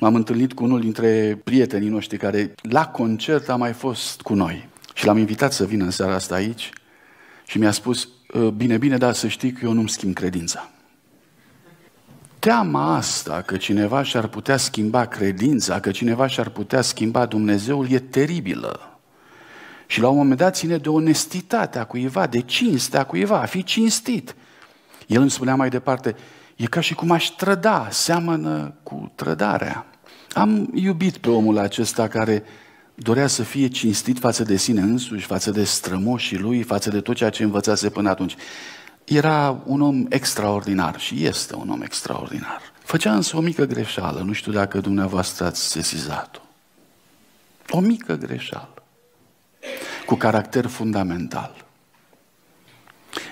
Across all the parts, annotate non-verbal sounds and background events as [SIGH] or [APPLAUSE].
M-am întâlnit cu unul dintre prietenii noștri care la concert a mai fost cu noi. Și l-am invitat să vină în seara asta aici și mi-a spus, ă, bine, bine, dar să știi că eu nu-mi schimb credința. Teama asta că cineva și-ar putea schimba credința, că cineva și-ar putea schimba Dumnezeul e teribilă. Și la un moment dat ține de onestitatea cuiva, de cinstea cuiva, a fi cinstit. El îmi spunea mai departe, e ca și cum aș trăda, seamănă cu trădarea. Am iubit pe omul acesta care dorea să fie cinstit față de sine însuși, față de strămoșii lui, față de tot ceea ce învățase până atunci. Era un om extraordinar și este un om extraordinar. Făcea însă o mică greșeală, nu știu dacă dumneavoastră ați sesizat-o. O mică greșeală, cu caracter fundamental.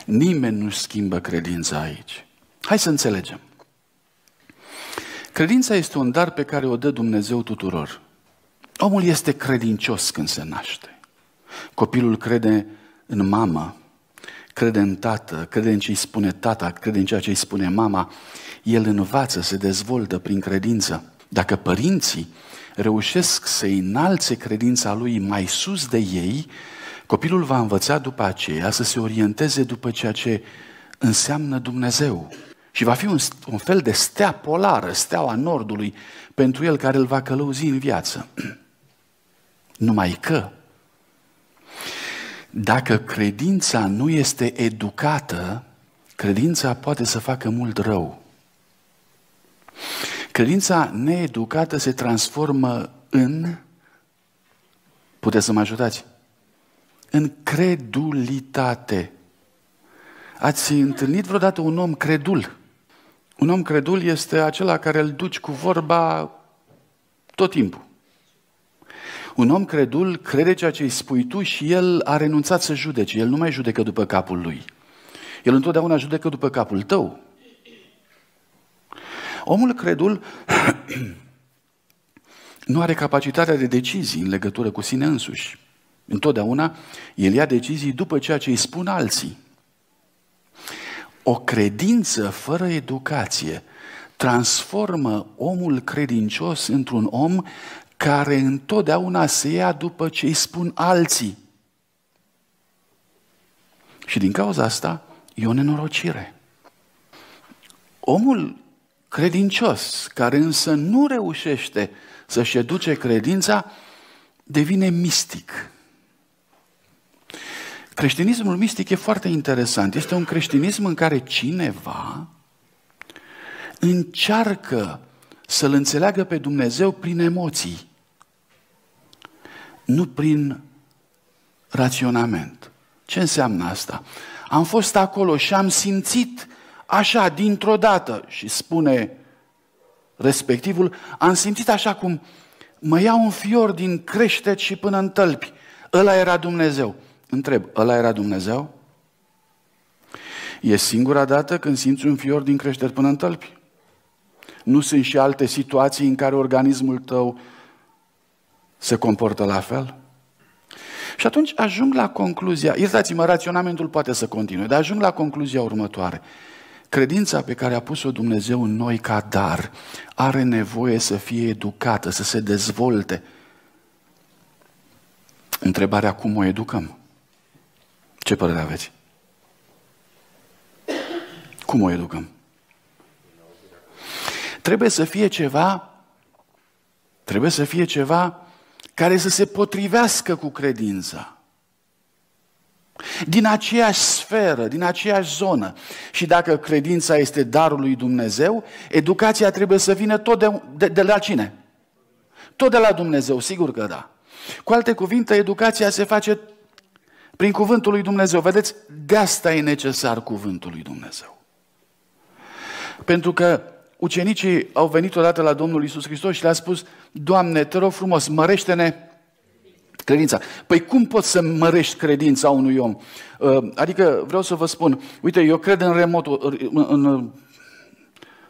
Nimeni nu schimbă credința aici. Hai să înțelegem. Credința este un dar pe care o dă Dumnezeu tuturor. Omul este credincios când se naște. Copilul crede în mamă, crede în tată, crede în ce îi spune tata, crede în ceea ce îi spune mama. El învață, se dezvoltă prin credință. Dacă părinții reușesc să înalțe credința lui mai sus de ei, copilul va învăța după aceea să se orienteze după ceea ce înseamnă Dumnezeu. Și va fi un, un fel de stea polară, steaua Nordului, pentru el care îl va călăuzi în viață. [CLEARS THROAT] Numai că, dacă credința nu este educată, credința poate să facă mult rău. Credința needucată se transformă în, puteți să mă ajutați, în credulitate. Ați întâlnit vreodată un om credul? Un om credul este acela care îl duci cu vorba tot timpul. Un om credul crede ceea ce îi spui tu și el a renunțat să judece. El nu mai judecă după capul lui. El întotdeauna judecă după capul tău. Omul credul [CLEARS THROAT] nu are capacitatea de decizii în legătură cu sine însuși. Întotdeauna el ia decizii după ceea ce îi spun alții. O credință fără educație transformă omul credincios într-un om care întotdeauna se ia după ce îi spun alții. Și din cauza asta e o nenorocire. Omul credincios, care însă nu reușește să-și educe credința, devine mistic. Creștinismul mistic e foarte interesant. Este un creștinism în care cineva încearcă să-L înțeleagă pe Dumnezeu prin emoții, nu prin raționament. Ce înseamnă asta? Am fost acolo și am simțit așa, dintr-o dată, și spune respectivul, am simțit așa cum mă iau un fior din creștet și până în tălpi. Ăla era Dumnezeu. Întreb, ăla era Dumnezeu? E singura dată când simți un fior din creștet până în tălpi? Nu sunt și alte situații în care organismul tău se comportă la fel? Și atunci ajung la concluzia, iertați-mă, raționamentul poate să continue, dar ajung la concluzia următoare. Credința pe care a pus-o Dumnezeu în noi ca dar are nevoie să fie educată, să se dezvolte. Întrebarea cum o educăm? Ce părere aveți? Cum o educăm? Trebuie să fie ceva, trebuie să fie ceva care să se potrivească cu credința. Din aceeași sferă, din aceeași zonă. Și dacă credința este darul lui Dumnezeu, educația trebuie să vină tot de, de, de la cine? Tot de la Dumnezeu, sigur că da. Cu alte cuvinte, educația se face prin cuvântul lui Dumnezeu. Vedeți, de asta e necesar cuvântul lui Dumnezeu. Pentru că ucenicii au venit odată la Domnul Isus Hristos și le-a spus, Doamne, te rog frumos, mărește-ne credința. Păi cum poți să mărești credința unui om? Uh, adică vreau să vă spun, uite, eu cred în remotul, în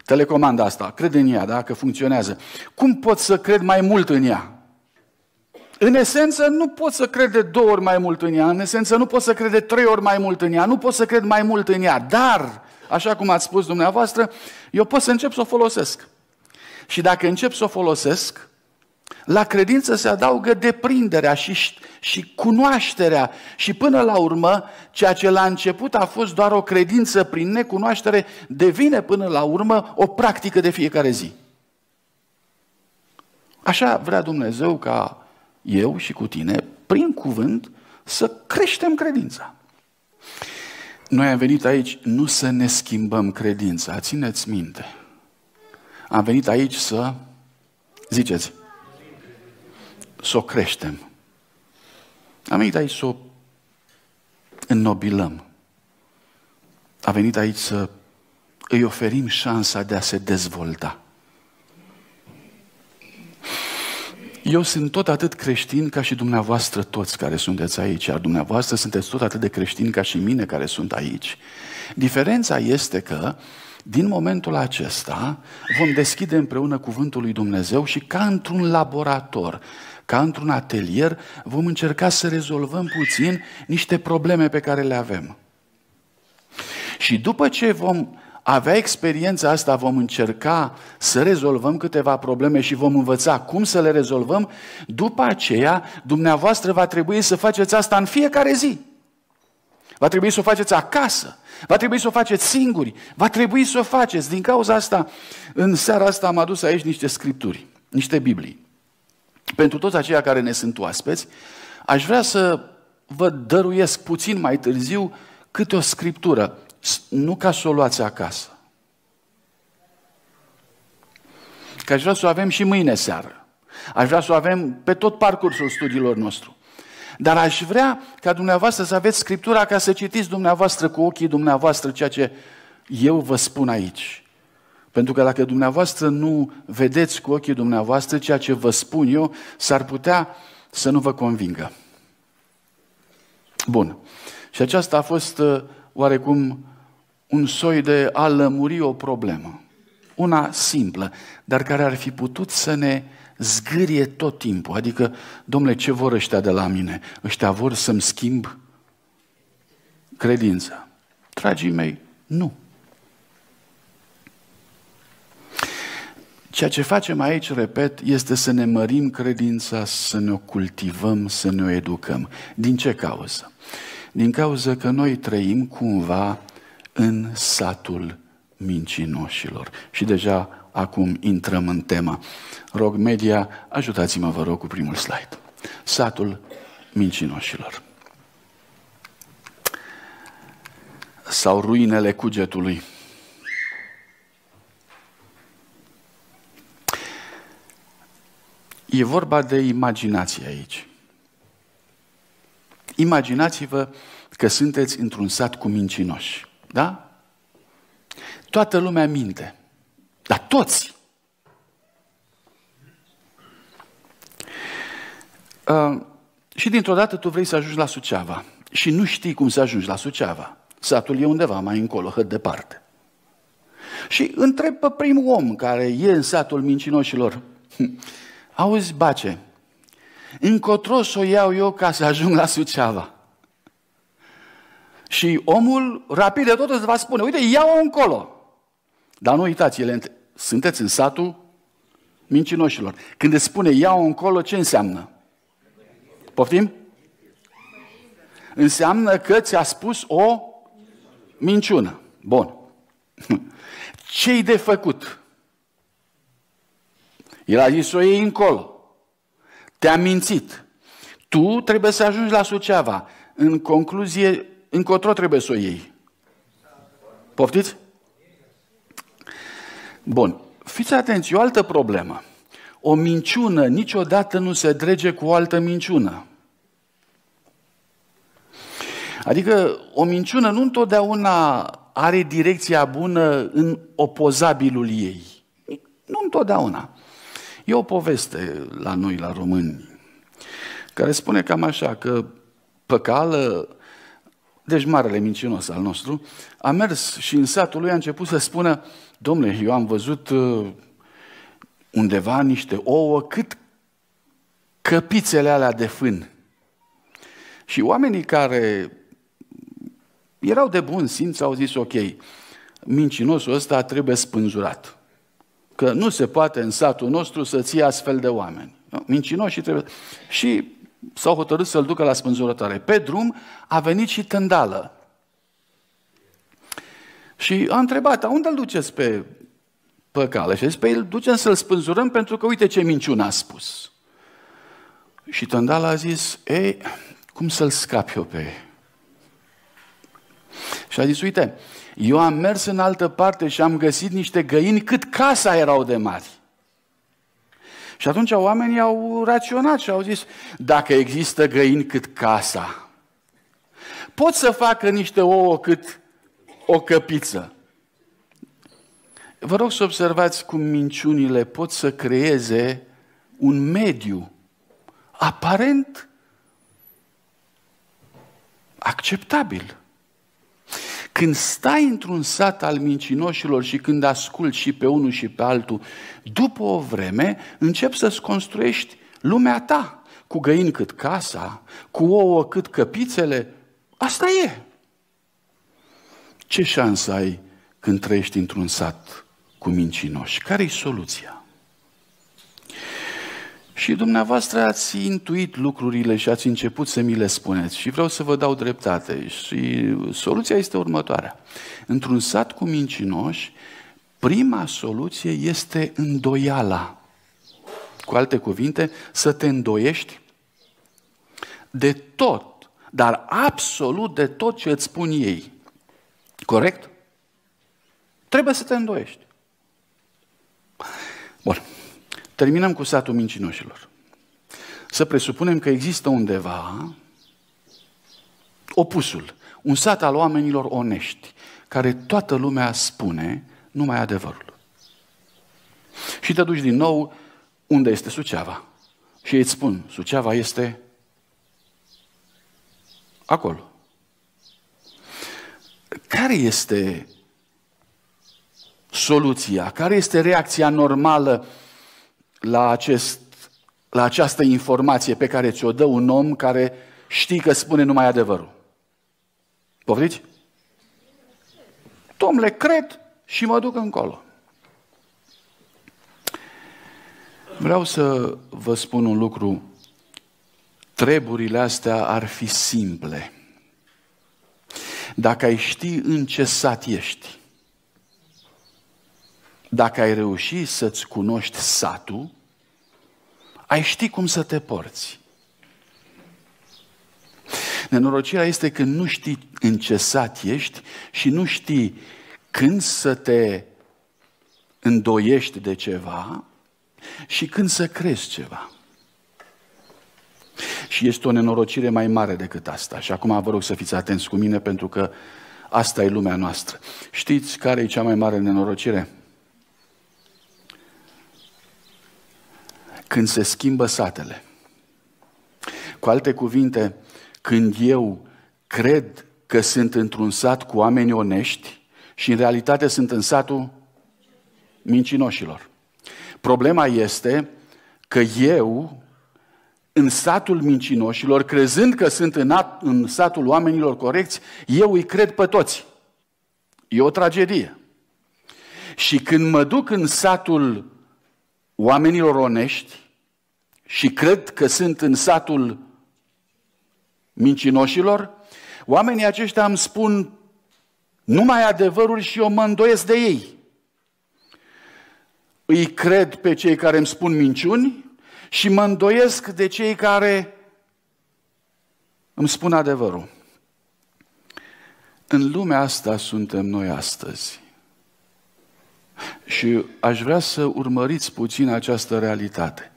telecomanda asta, cred în ea, da, că funcționează. Cum pot să cred mai mult în ea? În esență, nu pot să cred de două ori mai mult în ea, în esență, nu pot să cred de trei ori mai mult în ea, nu pot să cred mai mult în ea, dar, așa cum ați spus dumneavoastră, eu pot să încep să o folosesc. și dacă încep să o folosesc, la credință se adaugă deprinderea și, și cunoașterea și până la urmă, ceea ce la început a fost doar o credință prin necunoaștere, devine până la urmă o practică de fiecare zi. Așa vrea Dumnezeu ca eu și cu tine, prin cuvânt, să creștem credința. Noi am venit aici nu să ne schimbăm credința, țineți minte. Am venit aici să, ziceți, să o creștem. Am venit aici să o înnobilăm. A venit aici să îi oferim șansa de a se dezvolta. Eu sunt tot atât creștin ca și dumneavoastră toți care sunteți aici, iar dumneavoastră sunteți tot atât de creștini ca și mine care sunt aici. Diferența este că din momentul acesta vom deschide împreună cuvântul lui Dumnezeu și ca într-un laborator, ca într-un atelier, vom încerca să rezolvăm puțin niște probleme pe care le avem. Și după ce vom avea experiența asta, vom încerca să rezolvăm câteva probleme și vom învăța cum să le rezolvăm. După aceea, dumneavoastră va trebui să faceți asta în fiecare zi. Va trebui să o faceți acasă. Va trebui să o faceți singuri. Va trebui să o faceți. Din cauza asta, în seara asta am adus aici niște scripturi, niște Biblii. Pentru toți aceia care ne sunt oaspeți, aș vrea să vă dăruiesc puțin mai târziu câte o scriptură nu ca să o luați acasă. Că aș vrea să o avem și mâine seară. Aș vrea să o avem pe tot parcursul studiilor nostru. Dar aș vrea ca dumneavoastră să aveți Scriptura ca să citiți dumneavoastră cu ochii dumneavoastră ceea ce eu vă spun aici. Pentru că dacă dumneavoastră nu vedeți cu ochii dumneavoastră ceea ce vă spun eu, s-ar putea să nu vă convingă. Bun. Și aceasta a fost uh, oarecum un soi de a lămuri o problemă. Una simplă, dar care ar fi putut să ne zgârie tot timpul. Adică, domnule, ce vor ăștia de la mine? Ăștia vor să-mi schimb credința. Dragii mei, nu. Ceea ce facem aici, repet, este să ne mărim credința, să ne o cultivăm, să ne o educăm. Din ce cauză? Din cauza că noi trăim cumva în satul mincinoșilor. Și deja acum intrăm în tema. Rog media, ajutați-mă, vă rog, cu primul slide. Satul mincinoșilor. Sau ruinele cugetului. E vorba de imaginație aici. Imaginați-vă că sunteți într-un sat cu mincinoși. Da? Toată lumea minte. Dar toți. Uh, și dintr-o dată tu vrei să ajungi la Suceava și nu știi cum să ajungi la Suceava. Satul e undeva mai încolo, hăt departe. Și întreb pe primul om care e în satul mincinoșilor, auzi, bace, încotro să o iau eu ca să ajung la Suceava. Și omul rapid de tot îți va spune, uite, ia-o încolo. Dar nu uitați, ele sunteți în satul mincinoșilor. Când îți spune ia-o încolo, ce înseamnă? Poftim? Înseamnă că ți-a spus o minciună. Bun. [LAUGHS] Ce-i de făcut? El a zis o iei încolo. Te-a mințit. Tu trebuie să ajungi la Suceava. În concluzie, încotro trebuie să o iei. Poftiți? Bun. Fiți atenți, o altă problemă. O minciună niciodată nu se drege cu o altă minciună. Adică o minciună nu întotdeauna are direcția bună în opozabilul ei. Nu întotdeauna. E o poveste la noi, la români, care spune cam așa, că păcală deci marele mincinos al nostru, a mers și în satul lui a început să spună, domnule, eu am văzut uh, undeva niște ouă cât căpițele alea de fân. Și oamenii care erau de bun simț au zis, ok, mincinosul ăsta trebuie spânzurat. că nu se poate în satul nostru să ții astfel de oameni. Mincinoși trebuie... Și s-au hotărât să-l ducă la spânzurătoare. Pe drum a venit și tândală. Și a întrebat, unde îl duceți pe, pe cale? Și a zis, pe el ducem să-l spânzurăm pentru că uite ce minciună a spus. Și tândala a zis, ei, cum să-l scap eu pe Și a zis, uite, eu am mers în altă parte și am găsit niște găini cât casa erau de mari. Și atunci oamenii au raționat și au zis, dacă există găini cât casa, pot să facă niște ouă cât o căpiță. Vă rog să observați cum minciunile pot să creeze un mediu aparent acceptabil. Când stai într-un sat al mincinoșilor și când asculți și pe unul și pe altul, după o vreme începi să-ți construiești lumea ta, cu găini cât casa, cu ouă cât căpițele. Asta e. Ce șansă ai când trăiești într-un sat cu mincinoși? Care-i soluția? Și dumneavoastră ați intuit lucrurile și ați început să mi le spuneți și vreau să vă dau dreptate. Și soluția este următoarea. Într-un sat cu mincinoși, prima soluție este îndoiala. Cu alte cuvinte, să te îndoiești de tot, dar absolut de tot ce îți spun ei. Corect? Trebuie să te îndoiești. Bun. Terminăm cu satul mincinoșilor. Să presupunem că există undeva opusul, un sat al oamenilor onești, care toată lumea spune numai adevărul. Și te duci din nou unde este Suceava. Și ei îți spun, Suceava este acolo. Care este soluția? Care este reacția normală la, acest, la această informație pe care ți-o dă un om care știi că spune numai adevărul. Poftiți? Domnule, cred și mă duc încolo. Vreau să vă spun un lucru. Treburile astea ar fi simple. Dacă ai ști în ce sat ești, dacă ai reușit să-ți cunoști satul, ai ști cum să te porți. Nenorocirea este că nu știi în ce sat ești și nu știi când să te îndoiești de ceva și când să crezi ceva. Și este o nenorocire mai mare decât asta. Și acum vă rog să fiți atenți cu mine pentru că asta e lumea noastră. Știți care e cea mai mare nenorocire? Când se schimbă satele. Cu alte cuvinte, când eu cred că sunt într-un sat cu oameni onești și în realitate sunt în satul mincinoșilor. Problema este că eu, în satul mincinoșilor, crezând că sunt în, at, în satul oamenilor corecți, eu îi cred pe toți. E o tragedie. Și când mă duc în satul oamenilor onești, și cred că sunt în satul mincinoșilor, oamenii aceștia îmi spun numai adevărul și eu mă îndoiesc de ei. Îi cred pe cei care îmi spun minciuni și mă îndoiesc de cei care îmi spun adevărul. În lumea asta suntem noi astăzi. Și aș vrea să urmăriți puțin această realitate.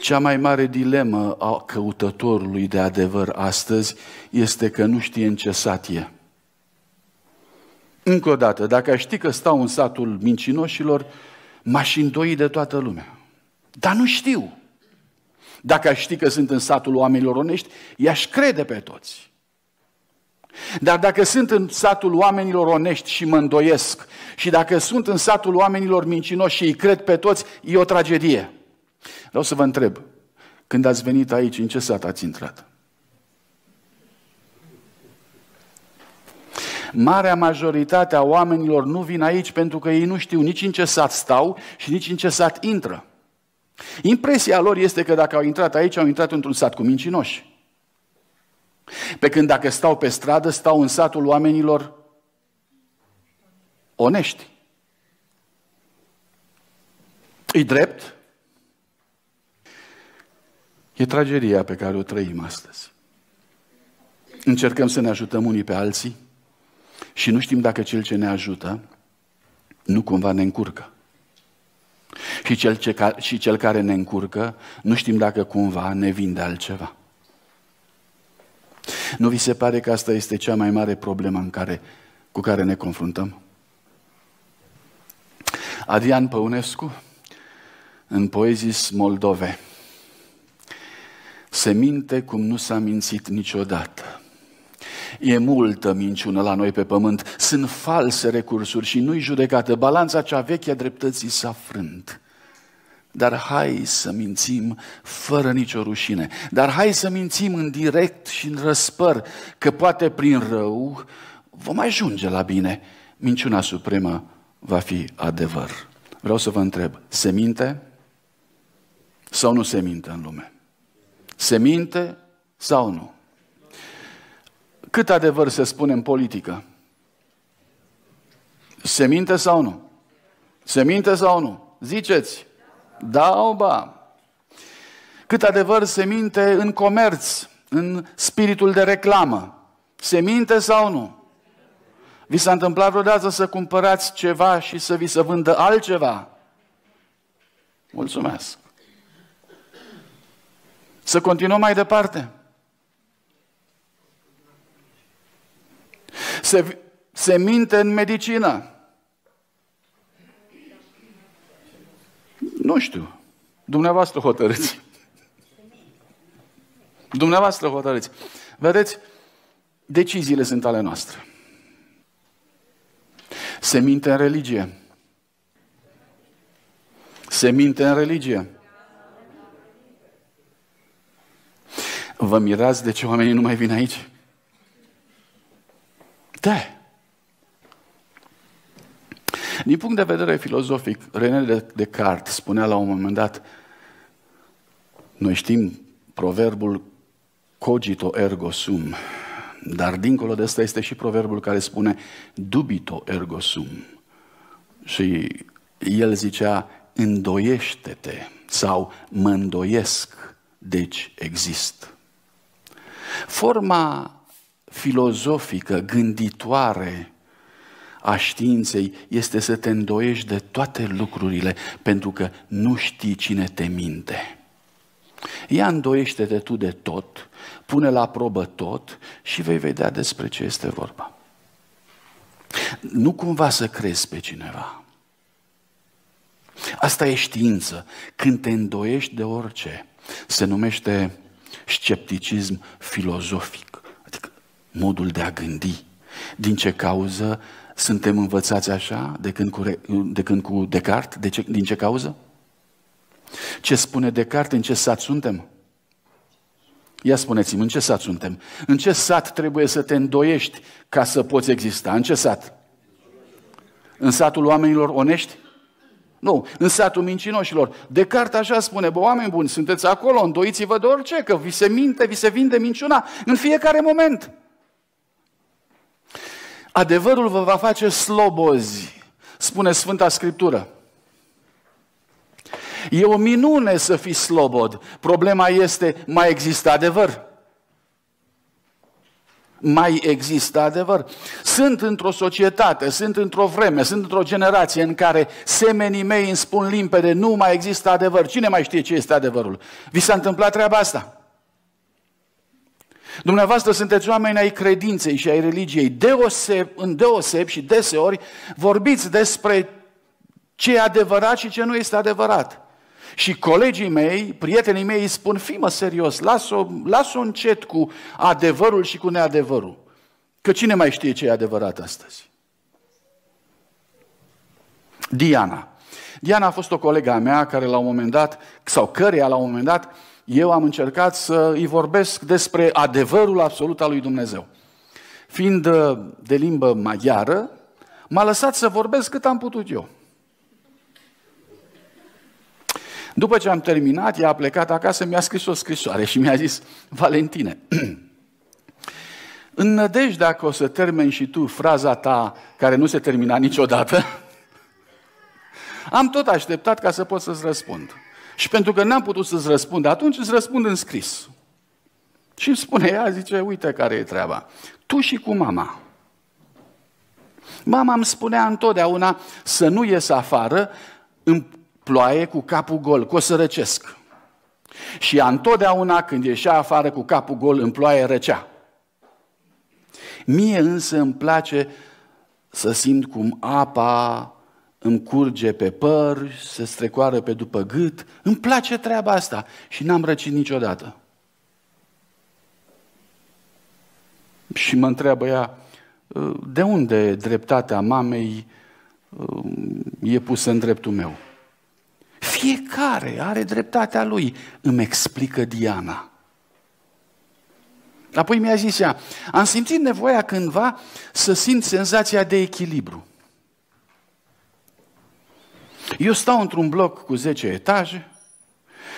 Cea mai mare dilemă a căutătorului de adevăr astăzi este că nu știe în ce sat e. Încă o dată, dacă aș ști că stau în satul mincinoșilor, m-aș îndoi de toată lumea. Dar nu știu. Dacă aș ști că sunt în satul oamenilor onești, i-aș crede pe toți. Dar dacă sunt în satul oamenilor onești și mă îndoiesc, și dacă sunt în satul oamenilor mincinoși și îi cred pe toți, e o tragedie. Vreau să vă întreb, când ați venit aici, în ce sat ați intrat? Marea majoritate a oamenilor nu vin aici pentru că ei nu știu nici în ce sat stau și nici în ce sat intră. Impresia lor este că dacă au intrat aici, au intrat într-un sat cu mincinoși. Pe când dacă stau pe stradă, stau în satul oamenilor onești. E drept? E tragedia pe care o trăim astăzi. Încercăm să ne ajutăm unii pe alții și nu știm dacă cel ce ne ajută nu cumva ne încurcă. Și cel, ce, și cel care ne încurcă, nu știm dacă cumva ne vinde altceva. Nu vi se pare că asta este cea mai mare problemă în care, cu care ne confruntăm? Adrian Păunescu, în Poezis Moldove, se minte cum nu s-a mințit niciodată. E multă minciună la noi pe pământ, sunt false recursuri și nu-i judecată. Balanța cea veche a dreptății s-a frânt. Dar hai să mințim fără nicio rușine. Dar hai să mințim în direct și în răspăr, că poate prin rău vom ajunge la bine. Minciuna supremă va fi adevăr. Vreau să vă întreb, se minte sau nu se minte în lume? Se minte sau nu? Cât adevăr se spune în politică? Se minte sau nu? Se minte sau nu? Ziceți. Da, ba. Cât adevăr se minte în comerț, în spiritul de reclamă. Se minte sau nu? Vi s-a întâmplat vreodată să cumpărați ceva și să vi se vândă altceva? Mulțumesc. Să continuăm mai departe. Se, se minte în medicină. Nu știu. Dumneavoastră hotărâți. Dumneavoastră hotărâți. Vedeți, deciziile sunt ale noastre. Se minte în religie. Se minte în religie. Vă mirați de ce oamenii nu mai vin aici? Da. Din punct de vedere filozofic, René Descartes spunea la un moment dat, noi știm proverbul cogito ergo sum, dar dincolo de asta este și proverbul care spune dubito ergo sum. Și el zicea, îndoiește-te sau mă îndoiesc, deci exist. Forma filozofică, gânditoare a științei este să te îndoiești de toate lucrurile pentru că nu știi cine te minte. Ia îndoiește-te tu de tot, pune la probă tot și vei vedea despre ce este vorba. Nu cumva să crezi pe cineva. Asta e știință. Când te îndoiești de orice, se numește scepticism filozofic, adică modul de a gândi. Din ce cauză suntem învățați așa de când cu, de când cu Descartes? De ce, din ce cauză? Ce spune Descartes? În ce sat suntem? Ia spuneți-mi, în ce sat suntem? În ce sat trebuie să te îndoiești ca să poți exista? În ce sat? În satul oamenilor onești? Nu, în satul mincinoșilor. Descartes așa spune, bă, oameni buni, sunteți acolo, îndoiți-vă de orice, că vi se minte, vi se vinde minciuna în fiecare moment. Adevărul vă va face slobozi, spune Sfânta Scriptură. E o minune să fii slobod. Problema este, mai există adevăr? Mai există adevăr? Sunt într-o societate, sunt într-o vreme, sunt într-o generație în care semenii mei îmi spun limpede, nu mai există adevăr. Cine mai știe ce este adevărul? Vi s-a întâmplat treaba asta? Dumneavoastră sunteți oameni ai credinței și ai religiei. Deoseb, în deoseb și deseori vorbiți despre ce e adevărat și ce nu este adevărat. Și colegii mei, prietenii mei îi spun, fii mă serios, lasă-o, las-o încet cu adevărul și cu neadevărul. Că cine mai știe ce e adevărat astăzi? Diana. Diana a fost o colega mea care la un moment dat, sau căreia la un moment dat, eu am încercat să îi vorbesc despre adevărul absolut al lui Dumnezeu. fiind de limbă maghiară, m-a lăsat să vorbesc cât am putut eu. După ce am terminat, ea a plecat acasă, mi-a scris o scrisoare și mi-a zis, Valentine, [CLEARS THROAT] în nădejdea că o să termini și tu fraza ta care nu se termina niciodată, [LAUGHS] am tot așteptat ca să pot să-ți răspund. Și pentru că n-am putut să-ți răspund atunci, îți răspund în scris. Și îmi spune ea, zice, uite care e treaba. Tu și cu mama. Mama îmi spunea întotdeauna să nu ies afară în ploaie cu capul gol, că o să răcesc. Și ea întotdeauna când ieșea afară cu capul gol în ploaie răcea. Mie însă îmi place să simt cum apa îmi curge pe păr, se strecoară pe după gât. Îmi place treaba asta și n-am răcit niciodată. Și mă întreabă ea, de unde dreptatea mamei e pusă în dreptul meu? Fiecare are dreptatea lui, îmi explică Diana. Apoi mi-a zis ea, am simțit nevoia cândva să simt senzația de echilibru. Eu stau într-un bloc cu 10 etaje,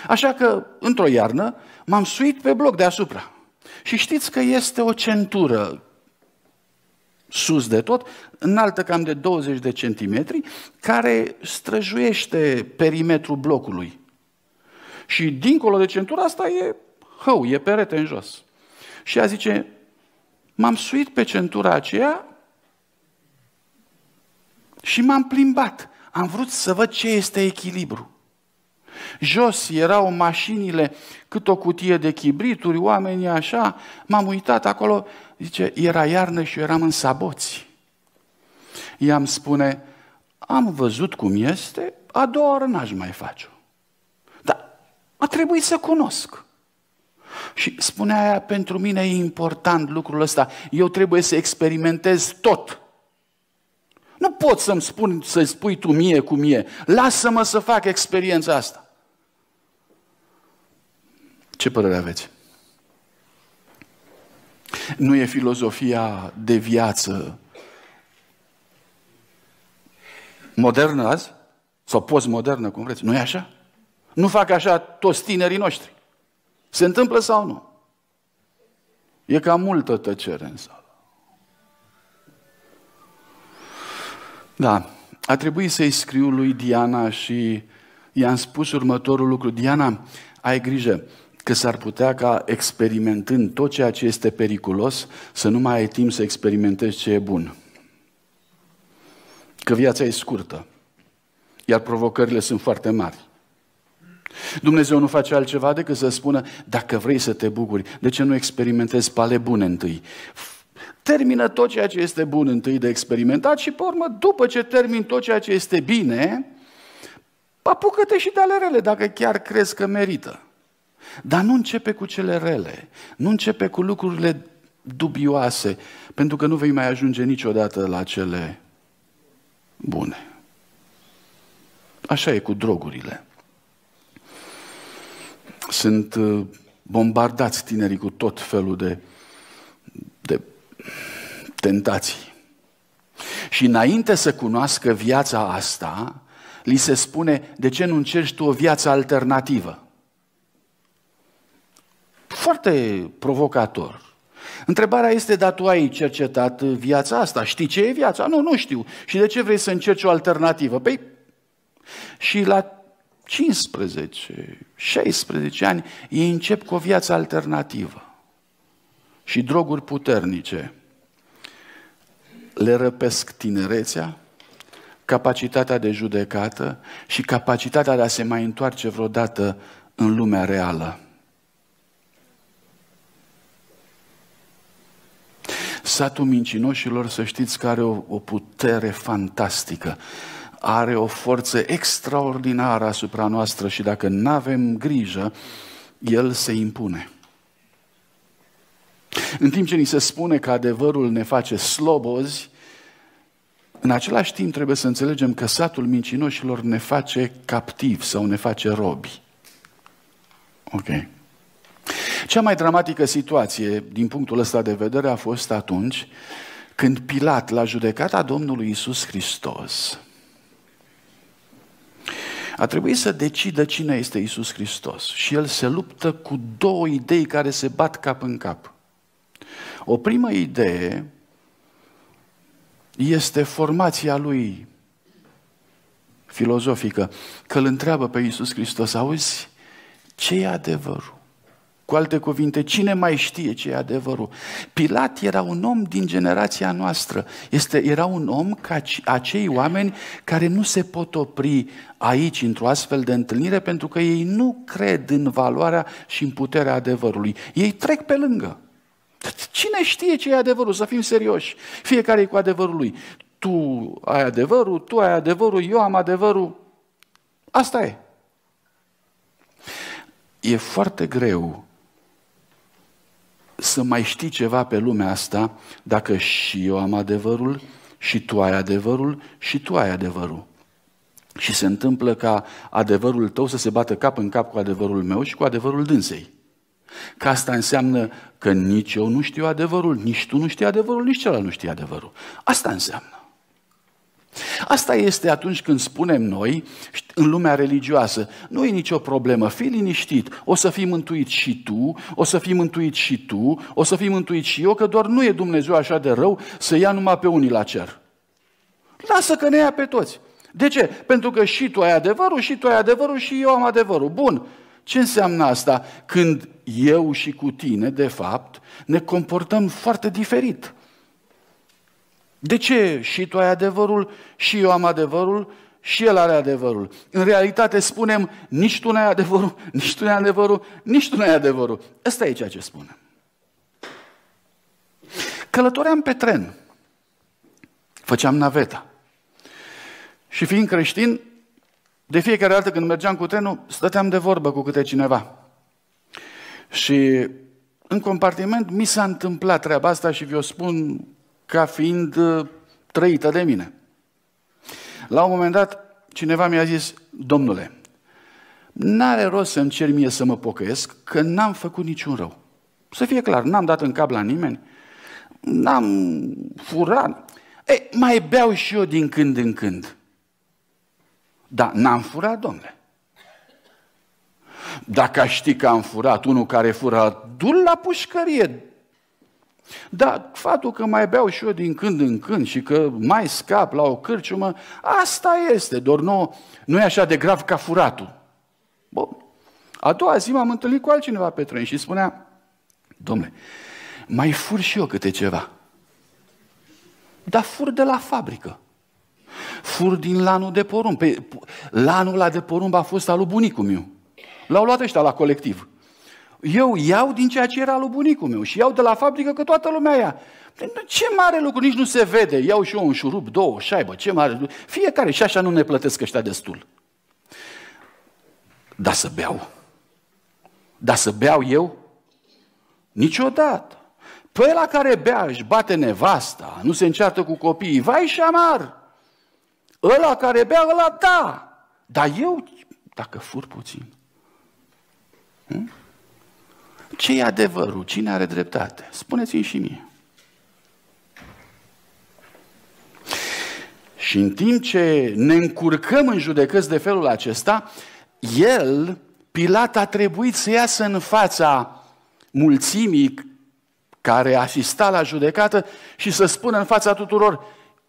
așa că, într-o iarnă, m-am suit pe bloc deasupra. Și știți că este o centură sus de tot, înaltă cam de 20 de centimetri, care străjuiește perimetrul blocului. Și dincolo de centura asta e hău, e perete în jos. Și ea zice, m-am suit pe centura aceea și m-am plimbat. Am vrut să văd ce este echilibru. Jos erau mașinile, cât o cutie de chibrituri, oamenii așa. M-am uitat acolo, zice, era iarnă și eu eram în saboți. Ea îmi spune, am văzut cum este, a doua oră n-aș mai face-o. Dar a trebuit să cunosc. Și spunea aia, pentru mine e important lucrul ăsta. Eu trebuie să experimentez tot. Nu pot să-mi spun, să spui tu mie cu mie. Lasă-mă să fac experiența asta. Ce părere aveți? Nu e filozofia de viață modernă azi? Sau postmodernă, cum vreți? Nu e așa? Nu fac așa toți tinerii noștri. Se întâmplă sau nu? E cam multă tăcere în sală. Da, a trebuit să-i scriu lui Diana și i-am spus următorul lucru. Diana, ai grijă că s-ar putea ca experimentând tot ceea ce este periculos să nu mai ai timp să experimentezi ce e bun. Că viața e scurtă, iar provocările sunt foarte mari. Dumnezeu nu face altceva decât să spună, dacă vrei să te bucuri, de ce nu experimentezi pale bune întâi? Termină tot ceea ce este bun întâi de experimentat și, pe urmă, după ce termin tot ceea ce este bine, apucă-te și de ale rele, dacă chiar crezi că merită. Dar nu începe cu cele rele, nu începe cu lucrurile dubioase, pentru că nu vei mai ajunge niciodată la cele bune. Așa e cu drogurile. Sunt uh, bombardați tinerii cu tot felul de, de tentații. Și înainte să cunoască viața asta, li se spune, de ce nu încerci tu o viață alternativă? Foarte provocator. Întrebarea este, dar tu ai cercetat viața asta? Știi ce e viața? Nu, nu știu. Și de ce vrei să încerci o alternativă? Păi, și la 15, 16 ani, ei încep cu o viață alternativă. Și droguri puternice le răpesc tinerețea, capacitatea de judecată și capacitatea de a se mai întoarce vreodată în lumea reală. Satul mincinoșilor, să știți că are o, o putere fantastică, are o forță extraordinară asupra noastră și dacă nu avem grijă, el se impune. În timp ce ni se spune că adevărul ne face slobozi, în același timp trebuie să înțelegem că satul mincinoșilor ne face captivi sau ne face robi. Ok. Cea mai dramatică situație din punctul ăsta de vedere a fost atunci când Pilat, la judecata Domnului Isus Hristos, a trebuit să decidă cine este Isus Hristos. Și el se luptă cu două idei care se bat cap în cap. O primă idee este formația lui filozofică, că îl întreabă pe Iisus Hristos, auzi, ce e adevărul? Cu alte cuvinte, cine mai știe ce e adevărul? Pilat era un om din generația noastră. Este, era un om ca acei oameni care nu se pot opri aici, într-o astfel de întâlnire, pentru că ei nu cred în valoarea și în puterea adevărului. Ei trec pe lângă. Cine știe ce e adevărul? Să fim serioși. Fiecare e cu adevărul lui. Tu ai adevărul, tu ai adevărul, eu am adevărul. Asta e. E foarte greu să mai știi ceva pe lumea asta dacă și eu am adevărul, și tu ai adevărul, și tu ai adevărul. Și se întâmplă ca adevărul tău să se bată cap în cap cu adevărul meu și cu adevărul dânsei. Că asta înseamnă că nici eu nu știu adevărul, nici tu nu știi adevărul, nici celălalt nu știe adevărul. Asta înseamnă. Asta este atunci când spunem noi, în lumea religioasă, nu e nicio problemă, fii liniștit, o să fii mântuit și tu, o să fii mântuit și tu, o să fii mântuit și eu, că doar nu e Dumnezeu așa de rău să ia numai pe unii la cer. Lasă că ne ia pe toți. De ce? Pentru că și tu ai adevărul, și tu ai adevărul, și eu am adevărul. Bun. Ce înseamnă asta? Când eu și cu tine, de fapt, ne comportăm foarte diferit. De ce și tu ai adevărul, și eu am adevărul, și el are adevărul? În realitate spunem, nici tu n-ai adevărul, [LAUGHS] nici tu n-ai adevărul, nici tu n-ai adevărul. Ăsta e ceea ce spunem. Călătoream pe tren. Făceam naveta. Și fiind creștin, de fiecare dată când mergeam cu trenul, stăteam de vorbă cu câte cineva. Și în compartiment mi s-a întâmplat treaba asta și vi-o spun ca fiind uh, trăită de mine. La un moment dat, cineva mi-a zis, domnule, n-are rost să-mi cer mie să mă pocăiesc, că n-am făcut niciun rău. Să fie clar, n-am dat în cap la nimeni, n-am furat. Ei, mai beau și eu din când în când. Da, n-am furat, domnule. Dacă aș ști că am furat, unul care fură, du la pușcărie, dar faptul că mai beau și eu din când în când și că mai scap la o cârciumă, asta este, doar nu, nu e așa de grav ca furatul. Bun. A doua zi m-am întâlnit cu altcineva pe tren și spunea, domnule, mai fur și eu câte ceva. Dar fur de la fabrică. Fur din lanul de porumb. Pe, lanul ăla de porumb a fost al lui bunicul meu. L-au luat ăștia la colectiv. Eu iau din ceea ce era lui bunicul meu și iau de la fabrică că toată lumea ia. Ce mare lucru, nici nu se vede. Iau și eu un șurub, două, șaibă, ce mare lucru. Fiecare și așa nu ne plătesc ăștia destul. Dar să beau. Dar să beau eu? Niciodată. Păi la care bea își bate nevasta, nu se înceartă cu copiii, vai și amar. Ăla care bea, ăla da. Dar eu, dacă fur puțin, hm? Ce e adevărul? Cine are dreptate? Spuneți-mi și mie. Și în timp ce ne încurcăm în judecăți de felul acesta, el, Pilat, a trebuit să iasă în fața mulțimii care asista la judecată și să spună în fața tuturor,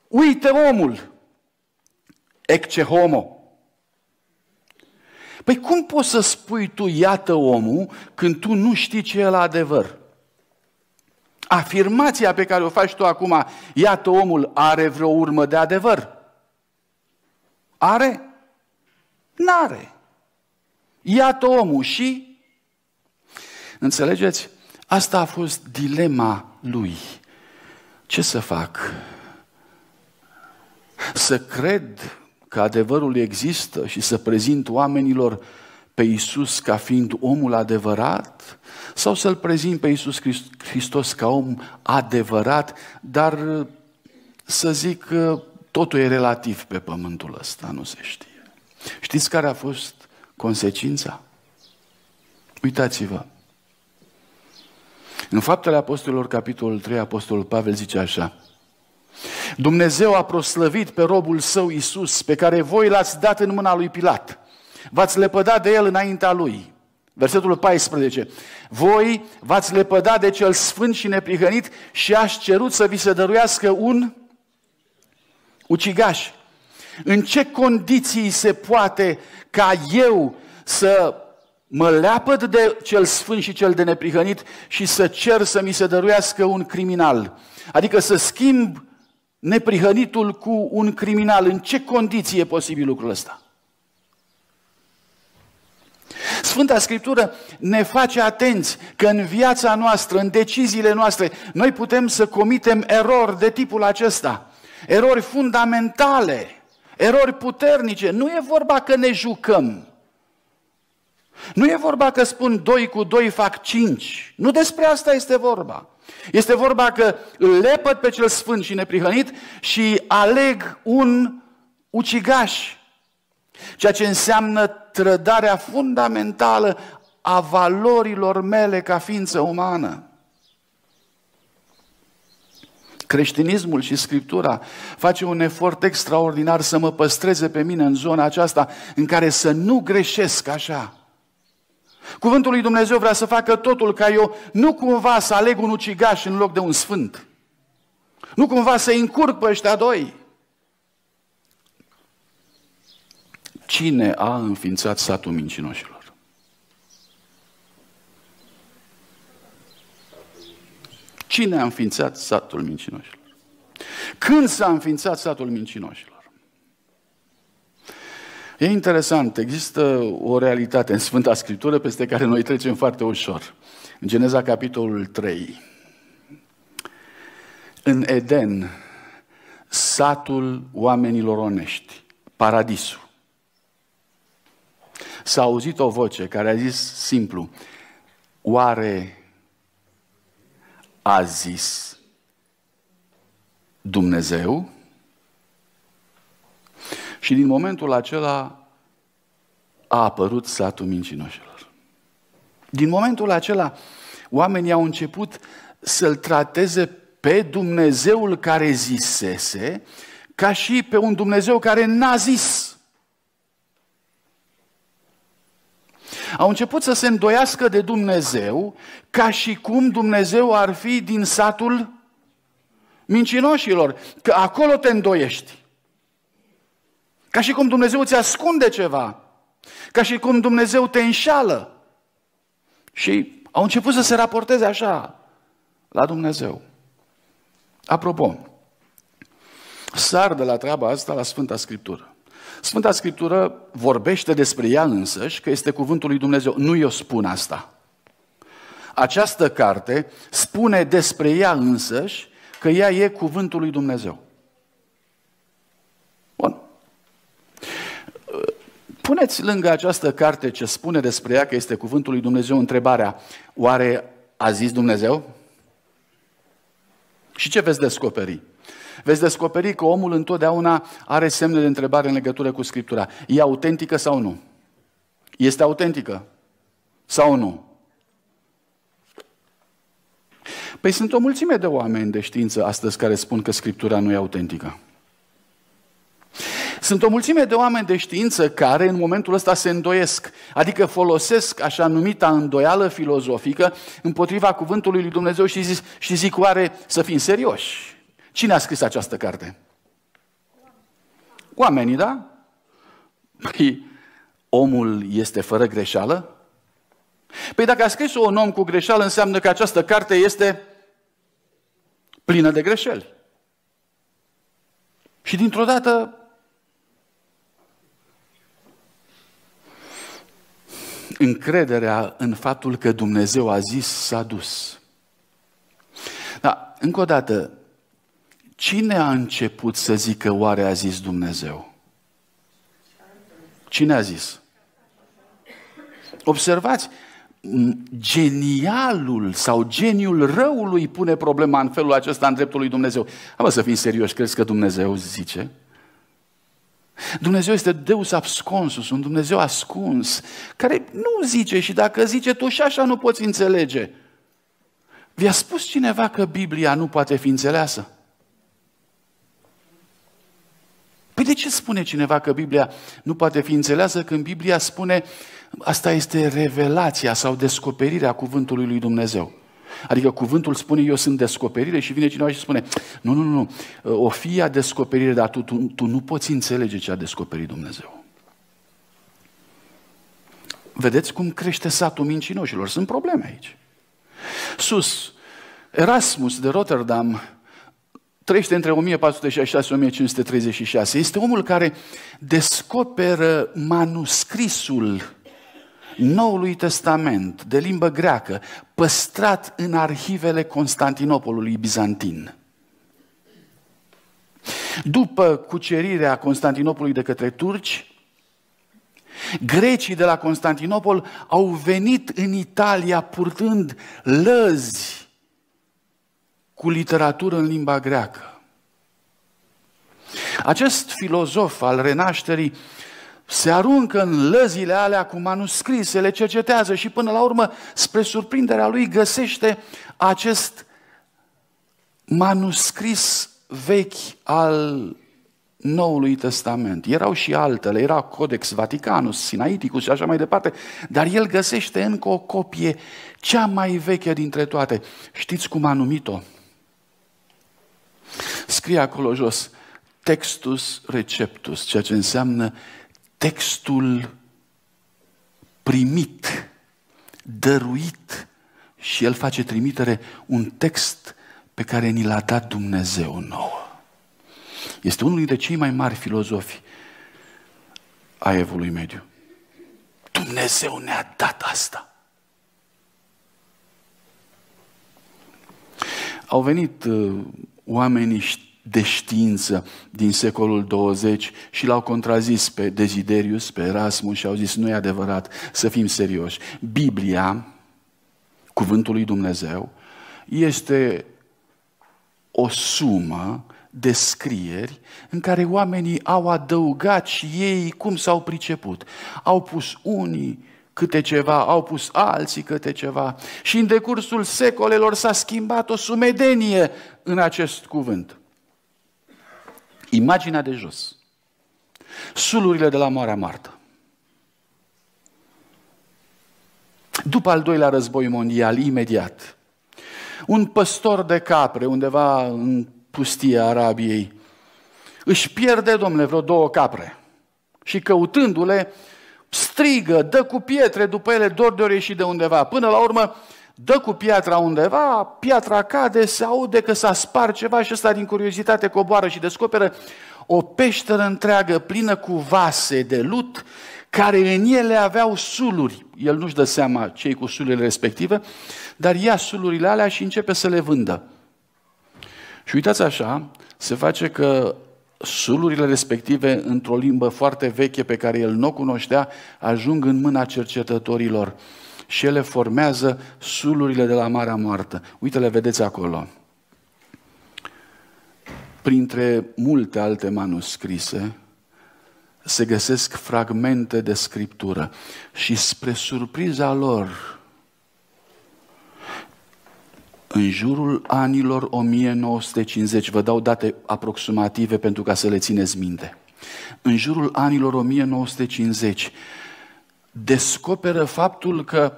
uite omul, ecce homo, Păi cum poți să spui tu, iată omul, când tu nu știi ce e la adevăr? Afirmația pe care o faci tu acum, iată omul, are vreo urmă de adevăr? Are? N-are. Iată omul și... Înțelegeți? Asta a fost dilema lui. Ce să fac? Să cred că adevărul există și să prezint oamenilor pe Isus ca fiind omul adevărat sau să-L prezint pe Isus Hristos ca om adevărat, dar să zic că totul e relativ pe pământul ăsta, nu se știe. Știți care a fost consecința? Uitați-vă. În Faptele Apostolilor, capitolul 3, Apostolul Pavel zice așa. Dumnezeu a proslăvit pe robul său Isus, pe care voi l-ați dat în mâna lui Pilat. V-ați lepădat de el înaintea lui. Versetul 14. Voi v-ați lepădat de cel sfânt și neprihănit și aș cerut să vi se dăruiască un ucigaș. În ce condiții se poate ca eu să mă leapăd de cel sfânt și cel de neprihănit și să cer să mi se dăruiască un criminal? Adică să schimb neprihănitul cu un criminal. În ce condiții e posibil lucrul ăsta? Sfânta Scriptură ne face atenți că în viața noastră, în deciziile noastre, noi putem să comitem erori de tipul acesta. Erori fundamentale, erori puternice. Nu e vorba că ne jucăm. Nu e vorba că spun doi cu doi fac cinci. Nu despre asta este vorba. Este vorba că îl lepăd pe cel sfânt și neprihănit și aleg un ucigaș. Ceea ce înseamnă trădarea fundamentală a valorilor mele ca ființă umană. Creștinismul și Scriptura face un efort extraordinar să mă păstreze pe mine în zona aceasta în care să nu greșesc așa. Cuvântul lui Dumnezeu vrea să facă totul ca eu nu cumva să aleg un ucigaș în loc de un sfânt. Nu cumva să încurc pe ăștia doi. Cine a înființat satul mincinoșilor? Cine a înființat satul mincinoșilor? Când s-a înființat satul mincinoșilor? E interesant, există o realitate în Sfânta Scriptură peste care noi trecem foarte ușor. În Geneza capitolul 3. În Eden, satul oamenilor onești, paradisul. S-a auzit o voce care a zis simplu, oare a zis Dumnezeu? Și din momentul acela a apărut satul mincinoșilor. Din momentul acela, oamenii au început să-L trateze pe Dumnezeul care zisese, ca și pe un Dumnezeu care n-a zis. Au început să se îndoiască de Dumnezeu, ca și cum Dumnezeu ar fi din satul mincinoșilor, că acolo te îndoiești. Ca și cum Dumnezeu îți ascunde ceva. Ca și cum Dumnezeu te înșală. Și au început să se raporteze așa la Dumnezeu. Apropo, sar de la treaba asta la Sfânta Scriptură. Sfânta Scriptură vorbește despre ea însăși, că este cuvântul lui Dumnezeu. Nu eu spun asta. Această carte spune despre ea însăși că ea e cuvântul lui Dumnezeu. Puneți lângă această carte ce spune despre ea că este cuvântul lui Dumnezeu întrebarea, oare a zis Dumnezeu? Și ce veți descoperi? Veți descoperi că omul întotdeauna are semne de întrebare în legătură cu Scriptura. E autentică sau nu? Este autentică sau nu? Păi sunt o mulțime de oameni de știință astăzi care spun că Scriptura nu e autentică. Sunt o mulțime de oameni de știință care în momentul ăsta se îndoiesc, adică folosesc așa numita îndoială filozofică împotriva cuvântului lui Dumnezeu și zic, și zic oare să fim serioși. Cine a scris această carte? Oamenii, da? Păi, omul este fără greșeală? Păi dacă a scris un om cu greșeală, înseamnă că această carte este plină de greșeli. Și dintr-o dată încrederea în faptul că Dumnezeu a zis s-a dus. Dar, încă o dată, cine a început să zică oare a zis Dumnezeu? Cine a zis? Observați, genialul sau geniul răului pune problema în felul acesta în dreptul lui Dumnezeu. Am să fim serioși, crezi că Dumnezeu zice? Dumnezeu este Deus absconsus, un Dumnezeu ascuns, care nu zice și dacă zice, tu și așa nu poți înțelege. Vi-a spus cineva că Biblia nu poate fi înțeleasă? Păi de ce spune cineva că Biblia nu poate fi înțeleasă când Biblia spune asta este revelația sau descoperirea cuvântului lui Dumnezeu? Adică cuvântul spune, eu sunt descoperire și vine cineva și spune, nu, nu, nu, o fi a descoperire, dar tu, tu, tu nu poți înțelege ce a descoperit Dumnezeu. Vedeți cum crește satul mincinoșilor. Sunt probleme aici. Sus, Erasmus de Rotterdam trăiește între 1466-1536. Este omul care descoperă manuscrisul Noului Testament de limbă greacă, păstrat în arhivele Constantinopolului bizantin. După cucerirea Constantinopolului de către turci, grecii de la Constantinopol au venit în Italia purtând lăzi cu literatură în limba greacă. Acest filozof al renașterii se aruncă în lăzile alea cu manuscrise, le cercetează și până la urmă, spre surprinderea lui, găsește acest manuscris vechi al Noului Testament. Erau și altele, era Codex Vaticanus, Sinaiticus și așa mai departe, dar el găsește încă o copie, cea mai veche dintre toate. Știți cum a numit-o? Scrie acolo jos, textus receptus, ceea ce înseamnă textul primit, dăruit și el face trimitere un text pe care ni l-a dat Dumnezeu nouă. Este unul dintre cei mai mari filozofi a evului mediu. Dumnezeu ne-a dat asta. Au venit uh, oamenii de știință din secolul 20 și l-au contrazis pe Desiderius, pe Erasmus și au zis nu e adevărat, să fim serioși. Biblia, cuvântul lui Dumnezeu, este o sumă de scrieri în care oamenii au adăugat și ei cum s-au priceput. Au pus unii câte ceva, au pus alții câte ceva și în decursul secolelor s-a schimbat o sumedenie în acest cuvânt. Imaginea de jos. Sulurile de la Marea Martă. După al doilea război mondial, imediat, un păstor de capre undeva în pustia Arabiei își pierde, domnule, vreo două capre și căutându-le strigă, dă cu pietre după ele, dor de ori și de undeva. Până la urmă, dă cu piatra undeva, piatra cade, se aude că s-a spart ceva și ăsta din curiozitate coboară și descoperă o peșteră întreagă plină cu vase de lut, care în ele aveau suluri. El nu-și dă seama cei cu sulurile respective, dar ia sulurile alea și începe să le vândă. Și uitați așa, se face că sulurile respective, într-o limbă foarte veche pe care el nu o cunoștea, ajung în mâna cercetătorilor și ele formează sulurile de la Marea Moartă. Uite, le vedeți acolo. Printre multe alte manuscrise se găsesc fragmente de scriptură și spre surpriza lor, în jurul anilor 1950, vă dau date aproximative pentru ca să le țineți minte, în jurul anilor 1950, descoperă faptul că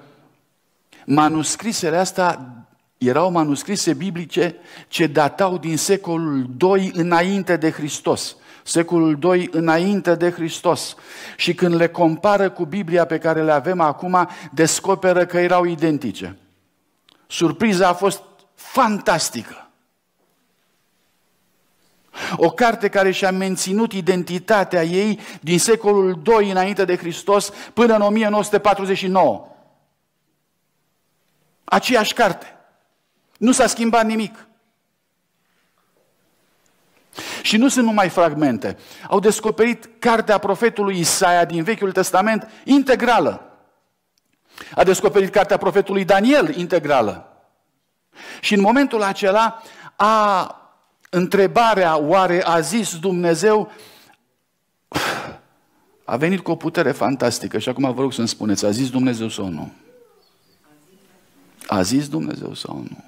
manuscrisele astea erau manuscrise biblice ce datau din secolul II înainte de Hristos. Secolul II înainte de Hristos. Și când le compară cu Biblia pe care le avem acum, descoperă că erau identice. Surpriza a fost fantastică. O carte care și-a menținut identitatea ei din secolul II înainte de Hristos până în 1949. Aceeași carte. Nu s-a schimbat nimic. Și nu sunt numai fragmente. Au descoperit cartea profetului Isaia din Vechiul Testament integrală. A descoperit cartea profetului Daniel integrală. Și în momentul acela a întrebarea oare a zis Dumnezeu a venit cu o putere fantastică și acum vă rog să-mi spuneți, a zis Dumnezeu sau nu? A zis Dumnezeu sau nu?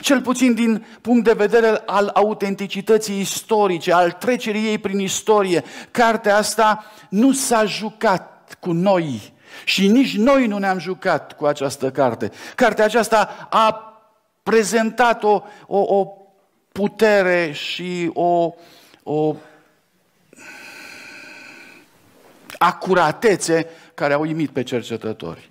Cel puțin din punct de vedere al autenticității istorice, al trecerii ei prin istorie, cartea asta nu s-a jucat cu noi și nici noi nu ne-am jucat cu această carte. Cartea aceasta a prezentat o, o, o putere și o, o acuratețe care au imit pe cercetători.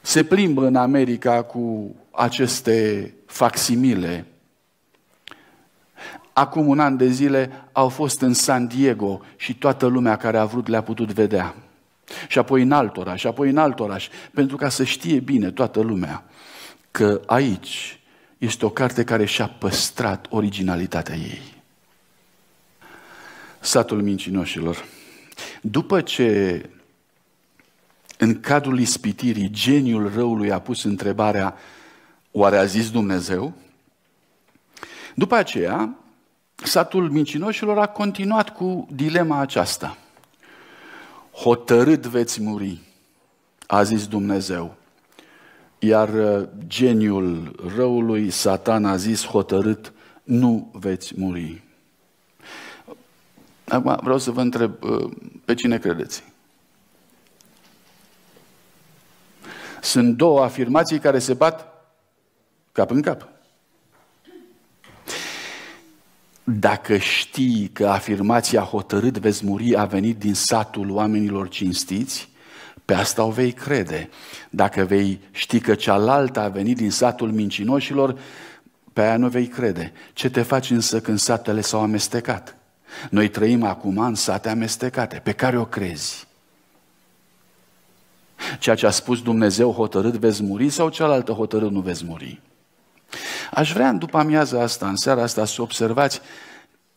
Se plimbă în America cu aceste facsimile. Acum un an de zile au fost în San Diego și toată lumea care a vrut le-a putut vedea. Și apoi în alt oraș, și apoi în alt oraș, pentru ca să știe bine toată lumea că aici este o carte care și-a păstrat originalitatea ei. Satul mincinoșilor. După ce în cadrul ispitirii geniul răului a pus întrebarea oare a zis Dumnezeu? După aceea, satul mincinoșilor a continuat cu dilema aceasta. Hotărât veți muri, a zis Dumnezeu. Iar uh, geniul răului, Satan, a zis hotărât, nu veți muri. Acum vreau să vă întreb, uh, pe cine credeți? Sunt două afirmații care se bat cap în cap. Dacă știi că afirmația hotărât veți muri a venit din satul oamenilor cinstiți, pe asta o vei crede. Dacă vei ști că cealaltă a venit din satul mincinoșilor, pe aia nu vei crede. Ce te faci însă când satele s-au amestecat? Noi trăim acum în sate amestecate. Pe care o crezi? Ceea ce a spus Dumnezeu hotărât veți muri sau cealaltă hotărât nu veți muri? Aș vrea în după amiaza asta, în seara asta, să observați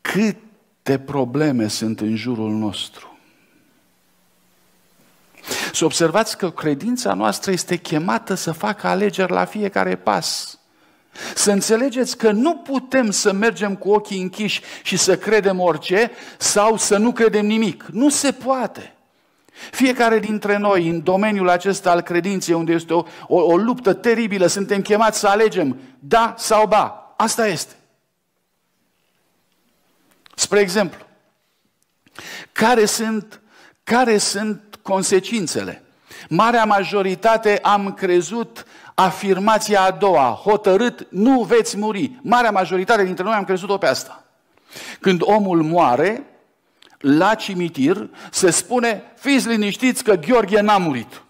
câte probleme sunt în jurul nostru. Să observați că credința noastră este chemată să facă alegeri la fiecare pas. Să înțelegeți că nu putem să mergem cu ochii închiși și să credem orice sau să nu credem nimic. Nu se poate. Fiecare dintre noi, în domeniul acesta al credinței, unde este o, o, o luptă teribilă, suntem chemați să alegem da sau ba. Asta este. Spre exemplu, care sunt, care sunt consecințele? Marea majoritate am crezut afirmația a doua, hotărât, nu veți muri. Marea majoritate dintre noi am crezut-o pe asta. Când omul moare, la cimitir se spune, fiți liniștiți că Gheorghe n-a murit.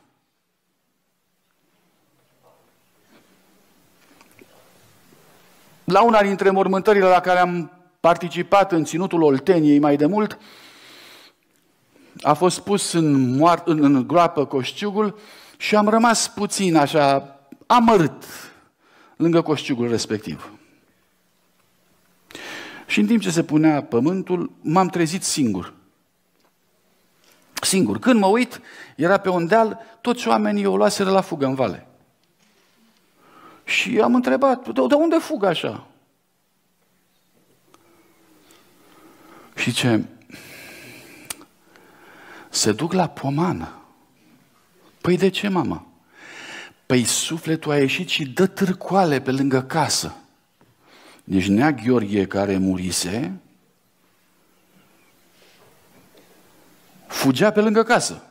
La una dintre mormântările la care am participat în ținutul Olteniei mai de mult, a fost pus în, moart, în, în groapă coșciugul și am rămas puțin așa amărât lângă coșciugul respectiv. Și în timp ce se punea pământul, m-am trezit singur. Singur. Când mă uit, era pe un deal, toți oamenii o luaseră la fugă în vale. Și am întrebat, de, de unde fugă așa? Și ce? Se duc la pomană. Păi de ce, mama? Păi sufletul a ieșit și dă târcoale pe lângă casă. Deci nea Gheorghe care murise, fugea pe lângă casă.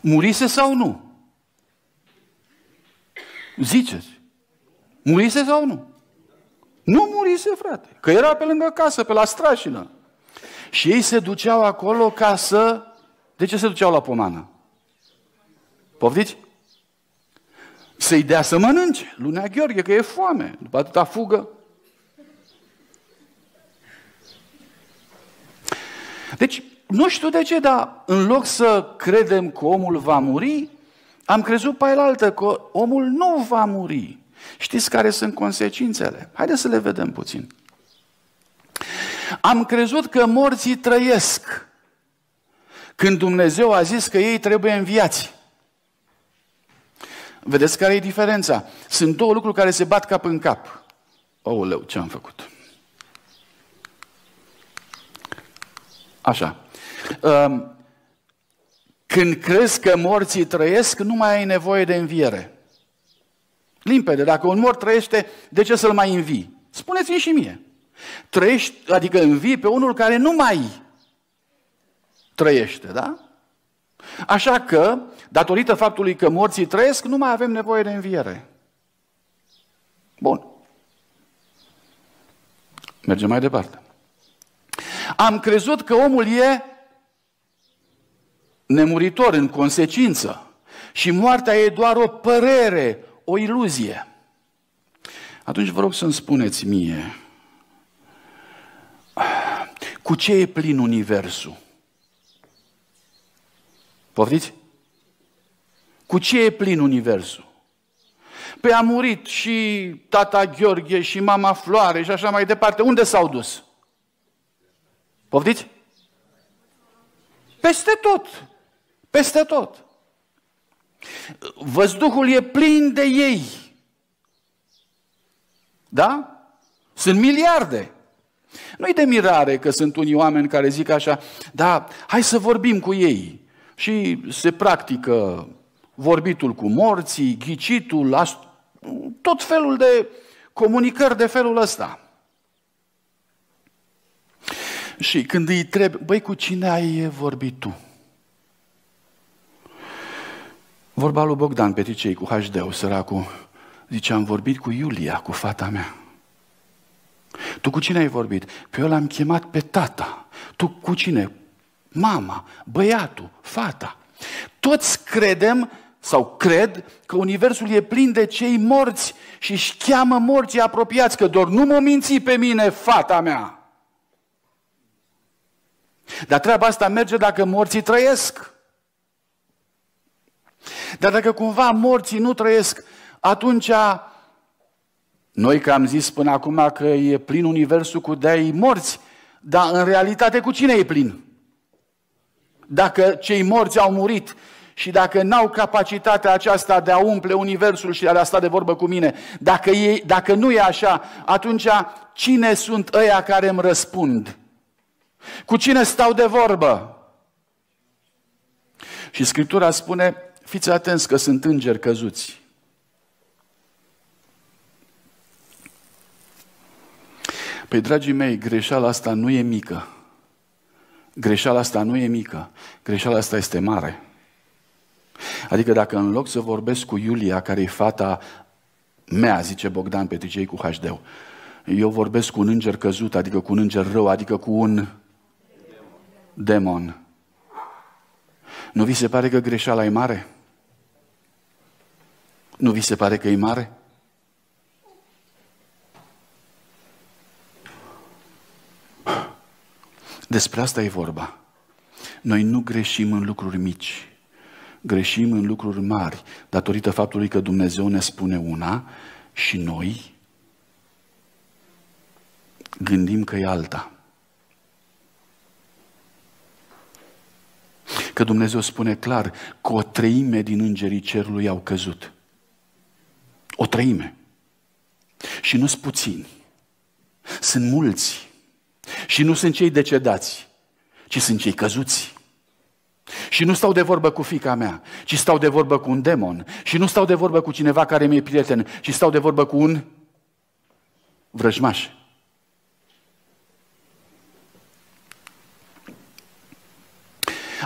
Murise sau nu? Ziceți. Murise sau nu? Nu murise, frate. Că era pe lângă casă, pe la strașină. Și ei se duceau acolo ca să... De ce se duceau la pomană? Poftiți? Să-i dea să mănânce. Lunea Gheorghe, că e foame. După atâta fugă. Deci, nu știu de ce, dar în loc să credem că omul va muri, am crezut pe altă că omul nu va muri. Știți care sunt consecințele? Haideți să le vedem puțin. Am crezut că morții trăiesc când Dumnezeu a zis că ei trebuie înviați. Vedeți care e diferența? Sunt două lucruri care se bat cap în cap. leu, ce am făcut? Așa. Când crezi că morții trăiesc, nu mai ai nevoie de înviere. Limpede, dacă un mort trăiește, de ce să-l mai învii? Spuneți-mi și mie. Trăiești, adică învii pe unul care nu mai trăiește, da? Așa că, datorită faptului că morții trăiesc, nu mai avem nevoie de înviere. Bun. Mergem mai departe. Am crezut că omul e nemuritor în consecință și moartea e doar o părere, o iluzie. Atunci vă rog să-mi spuneți mie, cu ce e plin Universul? Poftiți? Cu ce e plin Universul? Păi a murit și tata Gheorghe și mama Floare și așa mai departe. Unde s-au dus? Poftiți? Peste tot. Peste tot. Văzduhul e plin de ei. Da? Sunt miliarde. Nu-i de mirare că sunt unii oameni care zic așa, da, hai să vorbim cu ei. Și se practică vorbitul cu morții, ghicitul, tot felul de comunicări de felul ăsta. Și când îi trebuie, băi, cu cine ai vorbit tu? Vorba lui Bogdan Peticei cu HD-ul, săracul, zice, am vorbit cu Iulia, cu fata mea. Tu cu cine ai vorbit? Pe eu l-am chemat pe tata. Tu cu cine? Mama, băiatul, fata. Toți credem sau cred că Universul e plin de cei morți și își cheamă morții apropiați, că doar nu mă minți pe mine, fata mea. Dar treaba asta merge dacă morții trăiesc. Dar dacă cumva morții nu trăiesc, atunci noi că am zis până acum că e plin universul cu dei morți, dar în realitate cu cine e plin? Dacă cei morți au murit și dacă n-au capacitatea aceasta de a umple universul și de a sta de vorbă cu mine, dacă, e, dacă nu e așa, atunci cine sunt ăia care îmi răspund? Cu cine stau de vorbă? Și Scriptura spune, fiți atenți că sunt îngeri căzuți. Păi, dragii mei, greșeala asta nu e mică. Greșeala asta nu e mică. Greșeala asta este mare. Adică dacă în loc să vorbesc cu Iulia, care e fata mea, zice Bogdan Petricei cu HD, eu vorbesc cu un înger căzut, adică cu un înger rău, adică cu un demon. Nu vi se pare că greșeala e mare? Nu vi se pare că e mare? Despre asta e vorba. Noi nu greșim în lucruri mici, greșim în lucruri mari, datorită faptului că Dumnezeu ne spune una și noi gândim că e alta. Că Dumnezeu spune clar că o treime din îngerii cerului au căzut. O treime. Și nu sunt puțini. Sunt mulți. Și nu sunt cei decedați, ci sunt cei căzuți. Și nu stau de vorbă cu fica mea, ci stau de vorbă cu un demon. Și nu stau de vorbă cu cineva care mi-e prieten, ci stau de vorbă cu un vrăjmaș.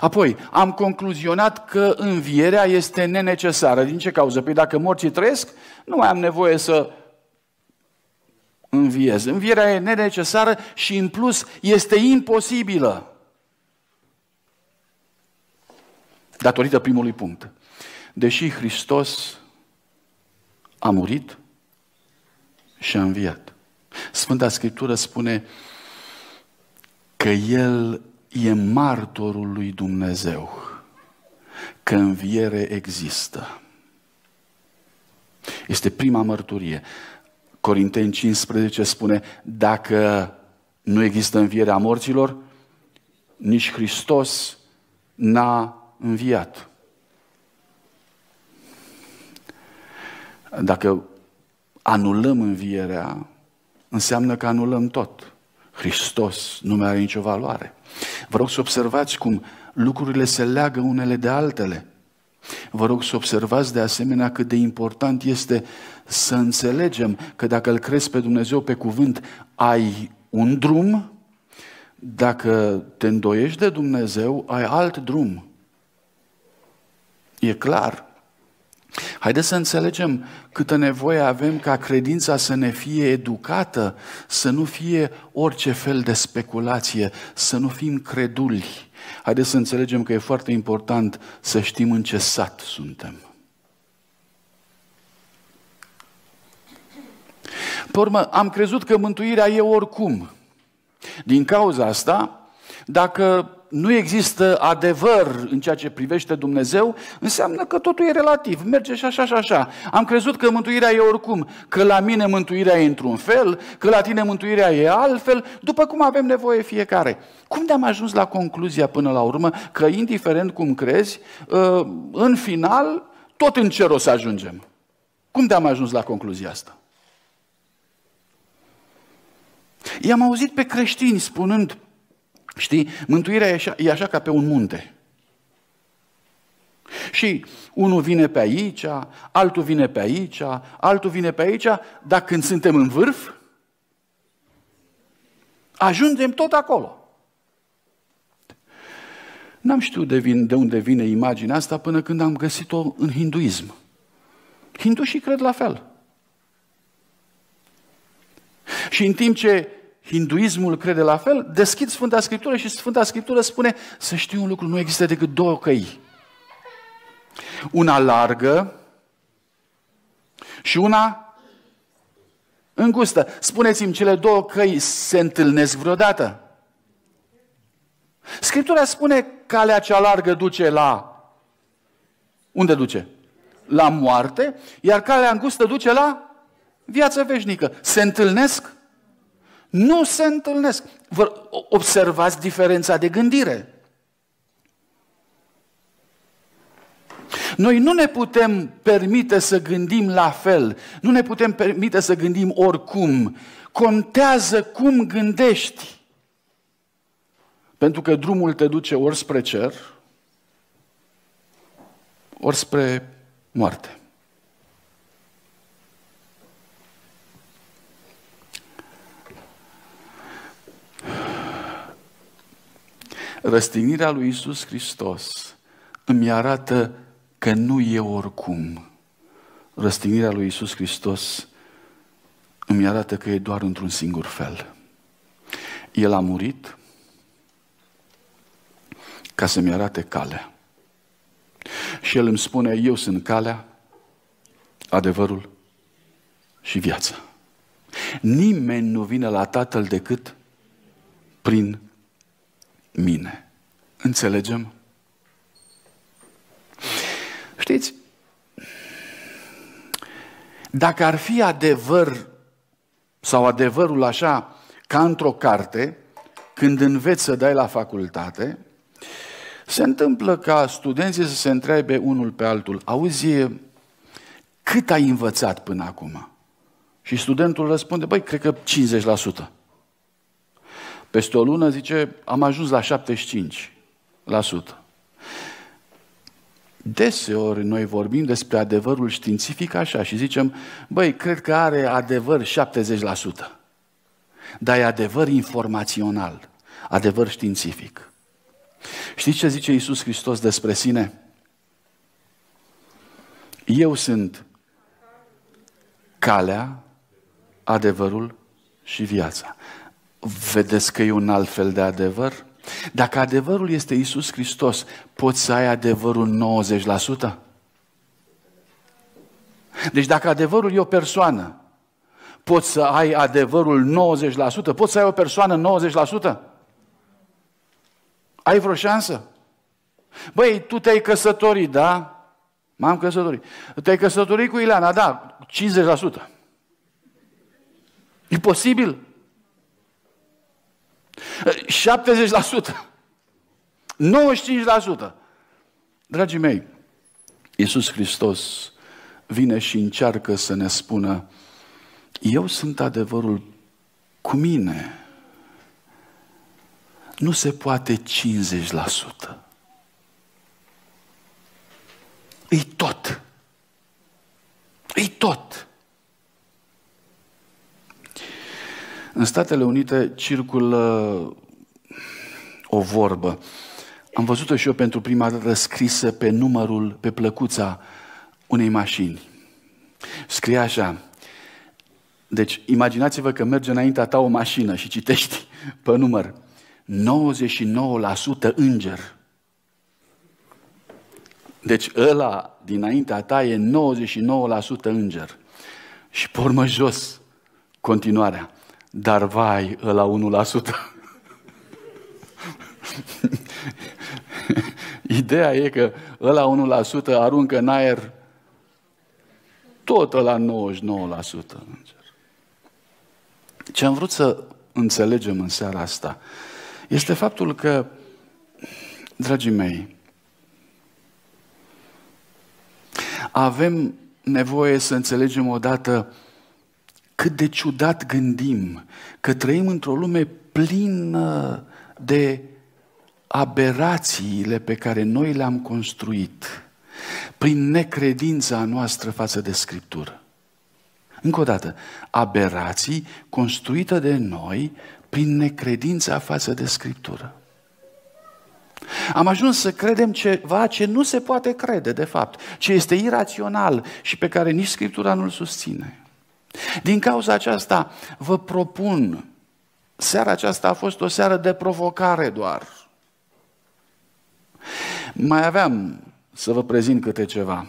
Apoi, am concluzionat că învierea este nenecesară. Din ce cauză? Păi dacă morții trăiesc, nu mai am nevoie să înviez. Învierea e nenecesară și în plus este imposibilă. Datorită primului punct. Deși Hristos a murit și a înviat. Sfânta Scriptură spune că El e martorul lui Dumnezeu, că înviere există. Este prima mărturie. Corinteni 15 spune, dacă nu există învierea morților, nici Hristos n-a înviat. Dacă anulăm învierea, înseamnă că anulăm tot. Hristos nu mai are nicio valoare. Vă rog să observați cum lucrurile se leagă unele de altele. Vă rog să observați de asemenea cât de important este să înțelegem că dacă îl crezi pe Dumnezeu pe cuvânt, ai un drum, dacă te îndoiești de Dumnezeu, ai alt drum. E clar. Haideți să înțelegem câtă nevoie avem ca credința să ne fie educată, să nu fie orice fel de speculație, să nu fim creduli. Haideți să înțelegem că e foarte important să știm în ce sat suntem. Pe urmă, am crezut că mântuirea e oricum. Din cauza asta, dacă nu există adevăr în ceea ce privește Dumnezeu, înseamnă că totul e relativ, merge și așa și așa. Am crezut că mântuirea e oricum, că la mine mântuirea e într-un fel, că la tine mântuirea e altfel, după cum avem nevoie fiecare. Cum de-am ajuns la concluzia până la urmă că, indiferent cum crezi, ă, în final, tot în cer o să ajungem? Cum de-am ajuns la concluzia asta? I-am auzit pe creștini spunând, Știi? Mântuirea e așa, e așa ca pe un munte. Și unul vine pe aici, altul vine pe aici, altul vine pe aici, dar când suntem în vârf, ajungem tot acolo. N-am știut de, vin, de unde vine imaginea asta până când am găsit-o în hinduism. Hindușii cred la fel. Și în timp ce hinduismul crede la fel, deschid Sfânta Scriptură și Sfânta Scriptură spune să știu un lucru, nu există decât două căi. Una largă și una îngustă. Spuneți-mi, cele două căi se întâlnesc vreodată? Scriptura spune calea cea largă duce la... Unde duce? La moarte, iar calea îngustă duce la viață veșnică. Se întâlnesc? Nu se întâlnesc. Vă observați diferența de gândire. Noi nu ne putem permite să gândim la fel, nu ne putem permite să gândim oricum. Contează cum gândești. Pentru că drumul te duce ori spre cer, ori spre moarte. Răstignirea lui Isus Hristos îmi arată că nu e oricum. Răstignirea lui Isus Hristos îmi arată că e doar într-un singur fel. El a murit ca să-mi arate calea. Și El îmi spune, eu sunt calea, adevărul și viața. Nimeni nu vine la Tatăl decât prin mine. Înțelegem? Știți, dacă ar fi adevăr sau adevărul așa ca într-o carte, când înveți să dai la facultate, se întâmplă ca studenții să se întrebe unul pe altul, auzi, cât ai învățat până acum? Și studentul răspunde, băi, cred că 50%. Peste o lună, zice, am ajuns la 75%. Deseori noi vorbim despre adevărul științific așa și zicem, băi, cred că are adevăr 70%. Dar e adevăr informațional, adevăr științific. Știți ce zice Iisus Hristos despre sine? Eu sunt calea, adevărul și viața. Vedeți că e un alt fel de adevăr? Dacă adevărul este Isus Hristos, poți să ai adevărul 90%? Deci dacă adevărul e o persoană, poți să ai adevărul 90%? Poți să ai o persoană 90%? Ai vreo șansă? Băi, tu te-ai căsătorit, da? M-am căsătorit. Te-ai căsătorit cu Ileana, da, 50%. E posibil? 70%. 95%. Dragii mei, Iisus Hristos vine și încearcă să ne spună eu sunt adevărul cu mine. Nu se poate 50%. îi tot. Îi tot. În Statele Unite circulă o vorbă. Am văzut-o și eu pentru prima dată scrisă pe numărul, pe plăcuța unei mașini. Scrie așa. Deci, imaginați-vă că merge înaintea ta o mașină și citești pe număr. 99% înger. Deci ăla dinaintea ta e 99% înger. Și pormă jos continuarea. Dar vai, ăla 1%. Ideea e că ăla 1% aruncă în aer tot la 99% Ce am vrut să înțelegem în seara asta este faptul că, dragii mei, avem nevoie să înțelegem odată cât de ciudat gândim că trăim într-o lume plină de aberațiile pe care noi le-am construit prin necredința noastră față de Scriptură. Încă o dată, aberații construite de noi prin necredința față de Scriptură. Am ajuns să credem ceva ce nu se poate crede, de fapt, ce este irațional și pe care nici Scriptura nu-l susține. Din cauza aceasta vă propun, seara aceasta a fost o seară de provocare doar. Mai aveam să vă prezint câte ceva.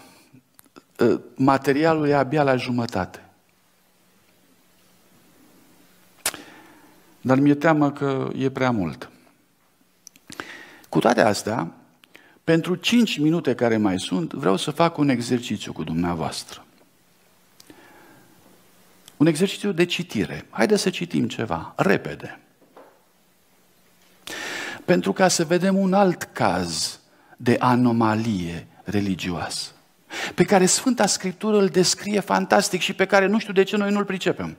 Ă, materialul e abia la jumătate. Dar mi-e teamă că e prea mult. Cu toate astea, pentru 5 minute care mai sunt, vreau să fac un exercițiu cu dumneavoastră. Un exercițiu de citire. Haideți să citim ceva, repede. Pentru ca să vedem un alt caz de anomalie religioasă, pe care Sfânta Scriptură îl descrie fantastic și pe care nu știu de ce noi nu-l pricepem.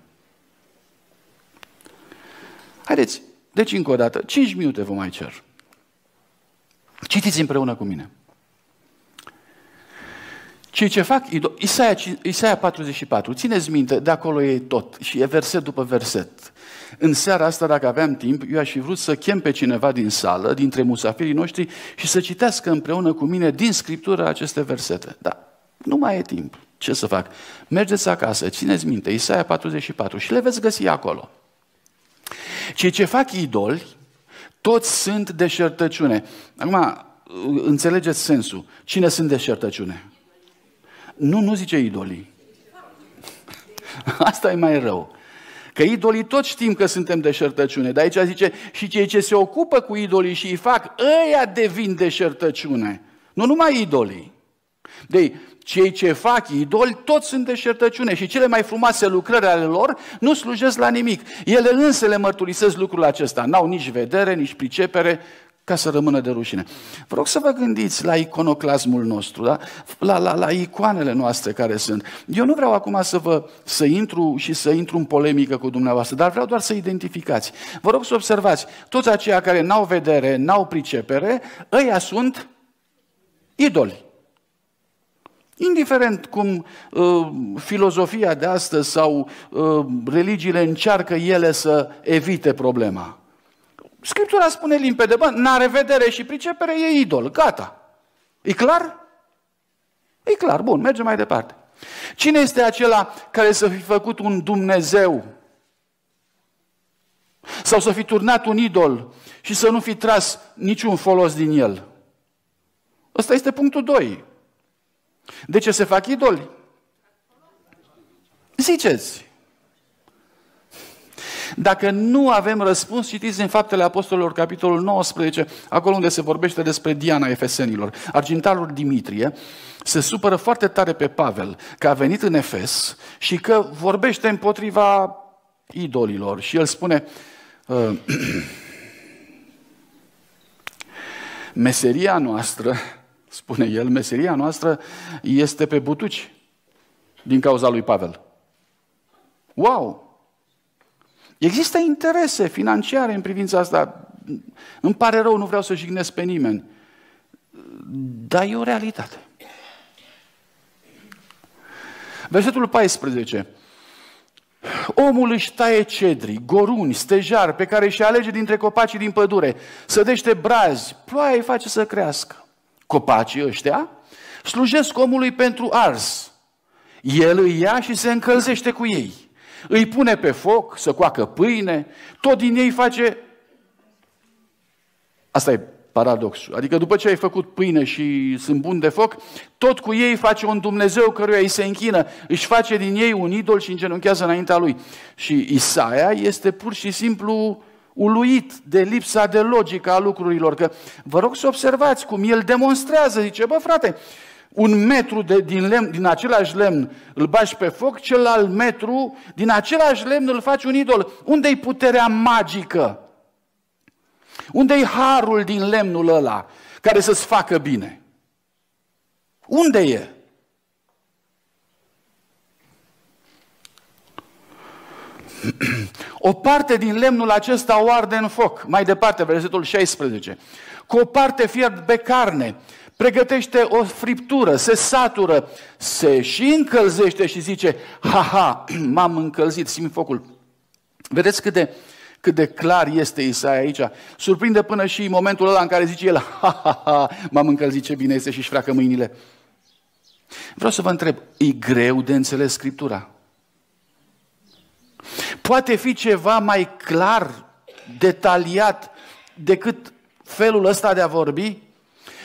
Haideți, deci încă o dată, 5 minute vă mai cer. Citiți împreună cu mine. Cei ce fac, Isaia, Isaia 44, țineți minte, de acolo e tot și e verset după verset. În seara asta, dacă aveam timp, eu aș fi vrut să chem pe cineva din sală, dintre musafirii noștri și să citească împreună cu mine din Scriptură aceste versete. Da, nu mai e timp. Ce să fac? Mergeți acasă, țineți minte, Isaia 44 și le veți găsi acolo. Cei ce fac idoli, toți sunt deșertăciune. Acum, înțelegeți sensul. Cine sunt deșertăciune? Nu, nu zice idolii. [LAUGHS] Asta e mai rău. Că idolii tot știm că suntem deșertăciune, dar aici zice și cei ce se ocupă cu idolii și îi fac, ăia devin deșertăciune. Nu numai idolii. Deci, cei ce fac idoli, toți sunt deșertăciune și cele mai frumoase lucrări ale lor nu slujesc la nimic. Ele însă le mărturisesc lucrul acesta. N-au nici vedere, nici pricepere, ca să rămână de rușine. Vă rog să vă gândiți la iconoclasmul nostru, da? la, la, la icoanele noastre care sunt. Eu nu vreau acum să vă să intru și să intru în polemică cu dumneavoastră, dar vreau doar să identificați. Vă rog să observați, toți aceia care n-au vedere, n-au pricepere, ăia sunt idoli. Indiferent cum uh, filozofia de astăzi sau uh, religiile încearcă ele să evite problema. Scriptura spune limpede, bă, n-are vedere și pricepere, e idol, gata. E clar? E clar, bun, mergem mai departe. Cine este acela care să fi făcut un Dumnezeu? Sau să fi turnat un idol și să nu fi tras niciun folos din el? Ăsta este punctul 2. De ce se fac idoli? Ziceți. Dacă nu avem răspuns, citiți în Faptele Apostolilor, capitolul 19, acolo unde se vorbește despre Diana Efesenilor. Argintarul Dimitrie se supără foarte tare pe Pavel că a venit în Efes și că vorbește împotriva idolilor. Și el spune, uh, [CLEARS THROAT] meseria noastră, spune el, meseria noastră este pe butuci din cauza lui Pavel. Wow! Există interese financiare în privința asta. Îmi pare rău, nu vreau să jignesc pe nimeni. Dar e o realitate. Versetul 14. Omul își taie cedrii, goruni, stejar pe care își alege dintre copacii din pădure, sădește brazi, ploaia îi face să crească. Copacii ăștia slujesc omului pentru ars. El îi ia și se încălzește cu ei. Îi pune pe foc să coacă pâine, tot din ei face... Asta e paradoxul. Adică după ce ai făcut pâine și sunt bun de foc, tot cu ei face un Dumnezeu căruia îi se închină, își face din ei un idol și îngenunchează înaintea lui. Și Isaia este pur și simplu uluit de lipsa de logică a lucrurilor. Că vă rog să observați cum el demonstrează, zice, bă frate, un metru de, din, lemn, din același lemn îl bași pe foc, celălalt metru din același lemn îl faci un idol. Unde-i puterea magică? Unde-i harul din lemnul ăla care să-ți facă bine? Unde e? [CLEARS THROAT] O parte din lemnul acesta o arde în foc. Mai departe, versetul 16. Cu o parte fiert pe carne, pregătește o friptură, se satură, se și încălzește și zice, ha, ha, [CLEARS THROAT] m-am încălzit, simt focul. Vedeți cât de, cât de clar este Isaia aici. Surprinde până și momentul ăla în care zice el, ha, ha, ha, m-am încălzit, ce bine este și-și freacă mâinile. Vreau să vă întreb, e greu de înțeles Scriptura? Poate fi ceva mai clar, detaliat, decât felul ăsta de a vorbi?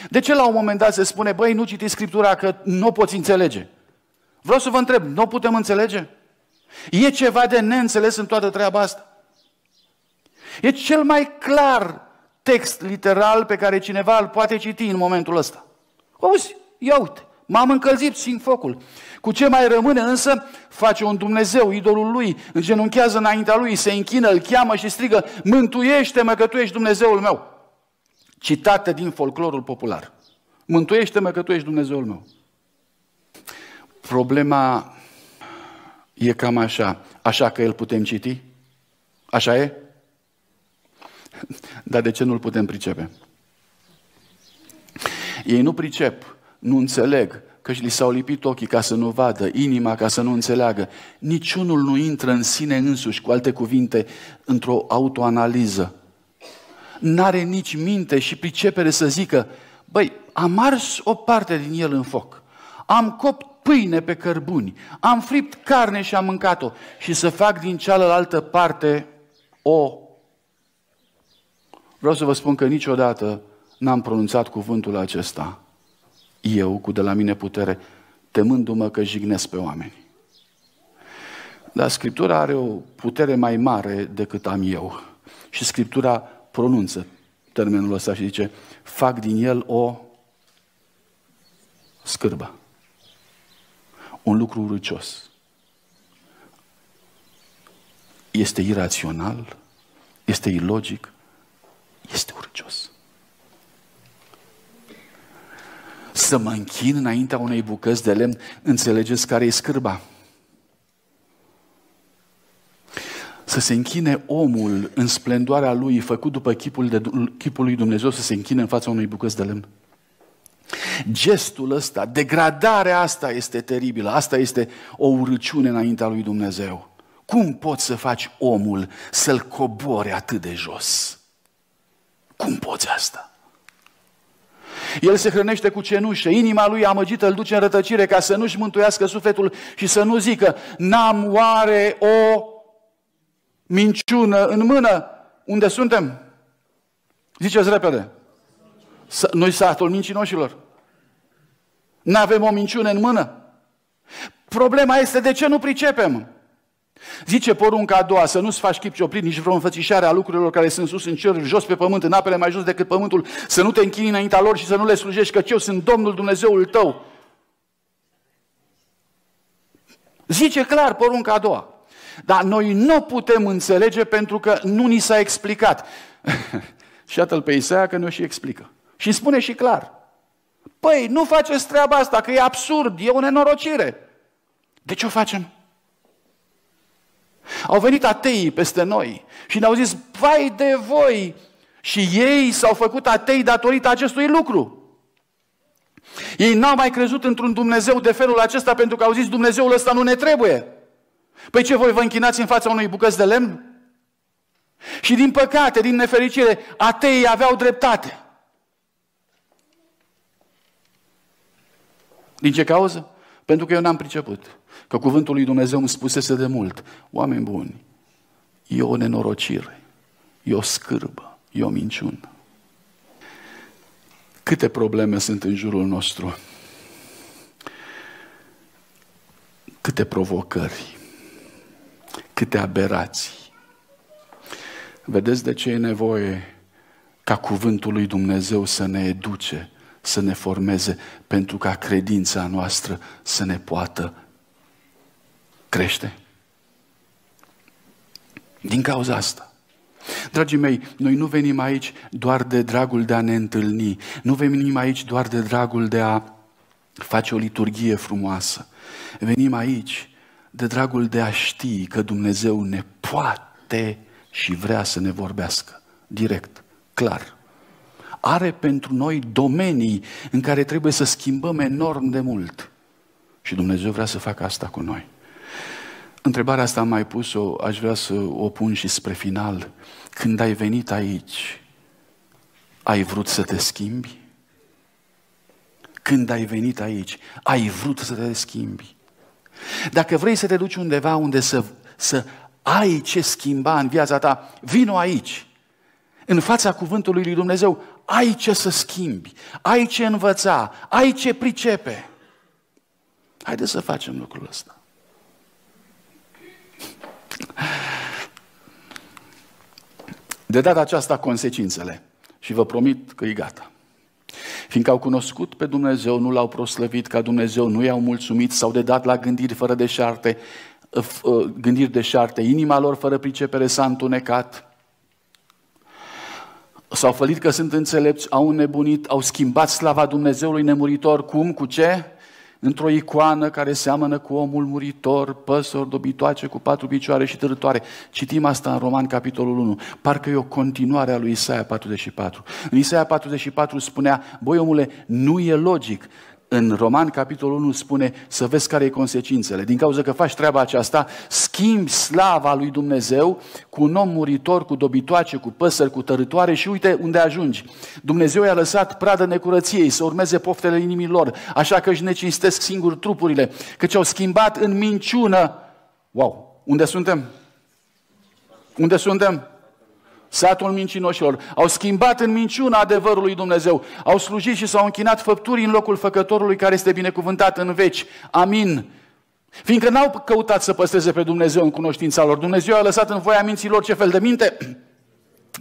De ce la un moment dat se spune, băi, nu citiți Scriptura că nu o poți înțelege? Vreau să vă întreb, nu o putem înțelege? E ceva de neînțeles în toată treaba asta? E cel mai clar text literal pe care cineva îl poate citi în momentul ăsta. Auzi, ia uite, m-am încălzit, simt focul. Cu ce mai rămâne însă, face un Dumnezeu, idolul lui, îngenunchează înaintea lui, se închină, îl cheamă și strigă, mântuiește-mă că tu ești Dumnezeul meu. Citate din folclorul popular. Mântuiește-mă că tu ești Dumnezeul meu. Problema e cam așa. Așa că îl putem citi? Așa e? [LAUGHS] Dar de ce nu-l putem pricepe? Ei nu pricep, nu înțeleg, că li s-au lipit ochii ca să nu vadă, inima ca să nu înțeleagă. Niciunul nu intră în sine însuși, cu alte cuvinte, într-o autoanaliză. N-are nici minte și pricepere să zică, băi, am ars o parte din el în foc, am copt pâine pe cărbuni, am fript carne și am mâncat-o și să fac din cealaltă parte o Vreau să vă spun că niciodată n-am pronunțat cuvântul acesta. Eu, cu de la mine putere, temându-mă că jignesc pe oameni. Dar Scriptura are o putere mai mare decât am eu. Și Scriptura pronunță termenul ăsta și zice, fac din el o scârbă. Un lucru urâcios. Este irațional, este ilogic, este urcios. Să mă închin înaintea unei bucăți de lemn, înțelegeți care e scârba? Să se închine omul în splendoarea lui, făcut după chipul, de, chipul lui Dumnezeu, să se închine în fața unei bucăți de lemn. Gestul ăsta, degradarea asta este teribilă. Asta este o urăciune înaintea lui Dumnezeu. Cum poți să faci omul să-l cobore atât de jos? Cum poți asta? El se hrănește cu cenușă, inima lui amăgită îl duce în rătăcire ca să nu-și mântuiască sufletul și să nu zică, n-am oare o minciună în mână? Unde suntem? Ziceți repede. Noi satul mincinoșilor. N-avem o minciună în mână. Problema este de ce nu pricepem. Zice porunca a doua, să nu-ți faci chip cioplit nici vreo înfățișare a lucrurilor care sunt sus în cer, jos pe pământ, în apele mai jos decât pământul, să nu te închini înaintea lor și să nu le slujești, că eu sunt Domnul Dumnezeul tău. Zice clar porunca a doua. Dar noi nu putem înțelege pentru că nu ni s-a explicat. [LAUGHS] și atât pe Isaia că ne-o și explică. Și spune și clar. Păi, nu faceți treaba asta, că e absurd, e o nenorocire. De ce o facem? Au venit ateii peste noi și ne-au zis, vai de voi! Și ei s-au făcut atei datorită acestui lucru. Ei n-au mai crezut într-un Dumnezeu de felul acesta pentru că au zis Dumnezeul ăsta nu ne trebuie. Păi ce voi vă închinați în fața unui bucăți de lemn? Și din păcate, din nefericire, ateii aveau dreptate. Din ce cauză? Pentru că eu n-am priceput. Că cuvântul lui Dumnezeu îmi spusese de mult. Oameni buni, e o nenorocire, e o scârbă, e o minciună. Câte probleme sunt în jurul nostru? Câte provocări? Câte aberații? Vedeți de ce e nevoie ca cuvântul lui Dumnezeu să ne educe, să ne formeze, pentru ca credința noastră să ne poată crește? Din cauza asta. Dragii mei, noi nu venim aici doar de dragul de a ne întâlni, nu venim aici doar de dragul de a face o liturghie frumoasă. Venim aici de dragul de a ști că Dumnezeu ne poate și vrea să ne vorbească direct, clar. Are pentru noi domenii în care trebuie să schimbăm enorm de mult. Și Dumnezeu vrea să facă asta cu noi. Întrebarea asta am mai pus-o, aș vrea să o pun și spre final. Când ai venit aici, ai vrut să te schimbi? Când ai venit aici, ai vrut să te schimbi? Dacă vrei să te duci undeva unde să, să ai ce schimba în viața ta, vino aici. În fața cuvântului lui Dumnezeu, ai ce să schimbi, ai ce învăța, ai ce pricepe. Haideți să facem lucrul ăsta. De data aceasta consecințele. Și vă promit că e gata. Fiindcă au cunoscut pe Dumnezeu, nu l-au proslăvit ca Dumnezeu, nu i-au mulțumit, s-au dedat la gândiri fără deșarte, ă, gândiri deșarte, inima lor fără pricepere s-a întunecat, s-au fălit că sunt înțelepți, au înnebunit, au schimbat slava Dumnezeului nemuritor. Cum? Cu ce? Într-o icoană care seamănă cu omul muritor, păsări dobitoace cu patru picioare și târătoare. Citim asta în Roman, capitolul 1. Parcă e o continuare a lui Isaia 44. În Isaia 44 spunea, băi omule, nu e logic în Roman, capitolul 1, spune să vezi care e consecințele. Din cauza că faci treaba aceasta, schimbi slava lui Dumnezeu cu un om muritor, cu dobitoace, cu păsări, cu tărătoare și uite unde ajungi. Dumnezeu i-a lăsat pradă necurăției să urmeze poftele inimilor, așa că își necinstesc singur trupurile, căci au schimbat în minciună. Wow! Unde suntem? Unde suntem? Satul mincinoșilor, au schimbat în minciuna adevărului Dumnezeu, au slujit și s-au închinat făpturii în locul făcătorului care este binecuvântat în veci. Amin. Fiindcă n-au căutat să păstreze pe Dumnezeu în cunoștința lor, Dumnezeu a lăsat în voia minților ce fel de minte? [CLEARS THROAT]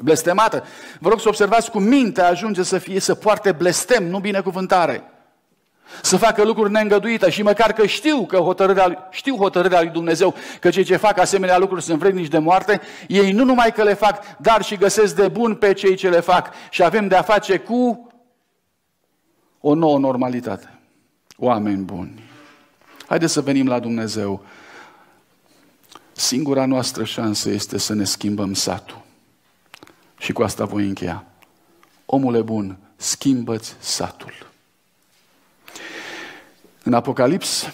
Blestemată. Vă rog să observați cum mintea ajunge să fie, să poarte blestem, nu binecuvântare să facă lucruri neîngăduite și măcar că știu că hotărârea, știu hotărârea lui Dumnezeu că cei ce fac asemenea lucruri sunt vrednici de moarte, ei nu numai că le fac, dar și găsesc de bun pe cei ce le fac și avem de a face cu o nouă normalitate. Oameni buni, haideți să venim la Dumnezeu. Singura noastră șansă este să ne schimbăm satul. Și cu asta voi încheia. Omule bun, schimbă-ți satul. În Apocalips,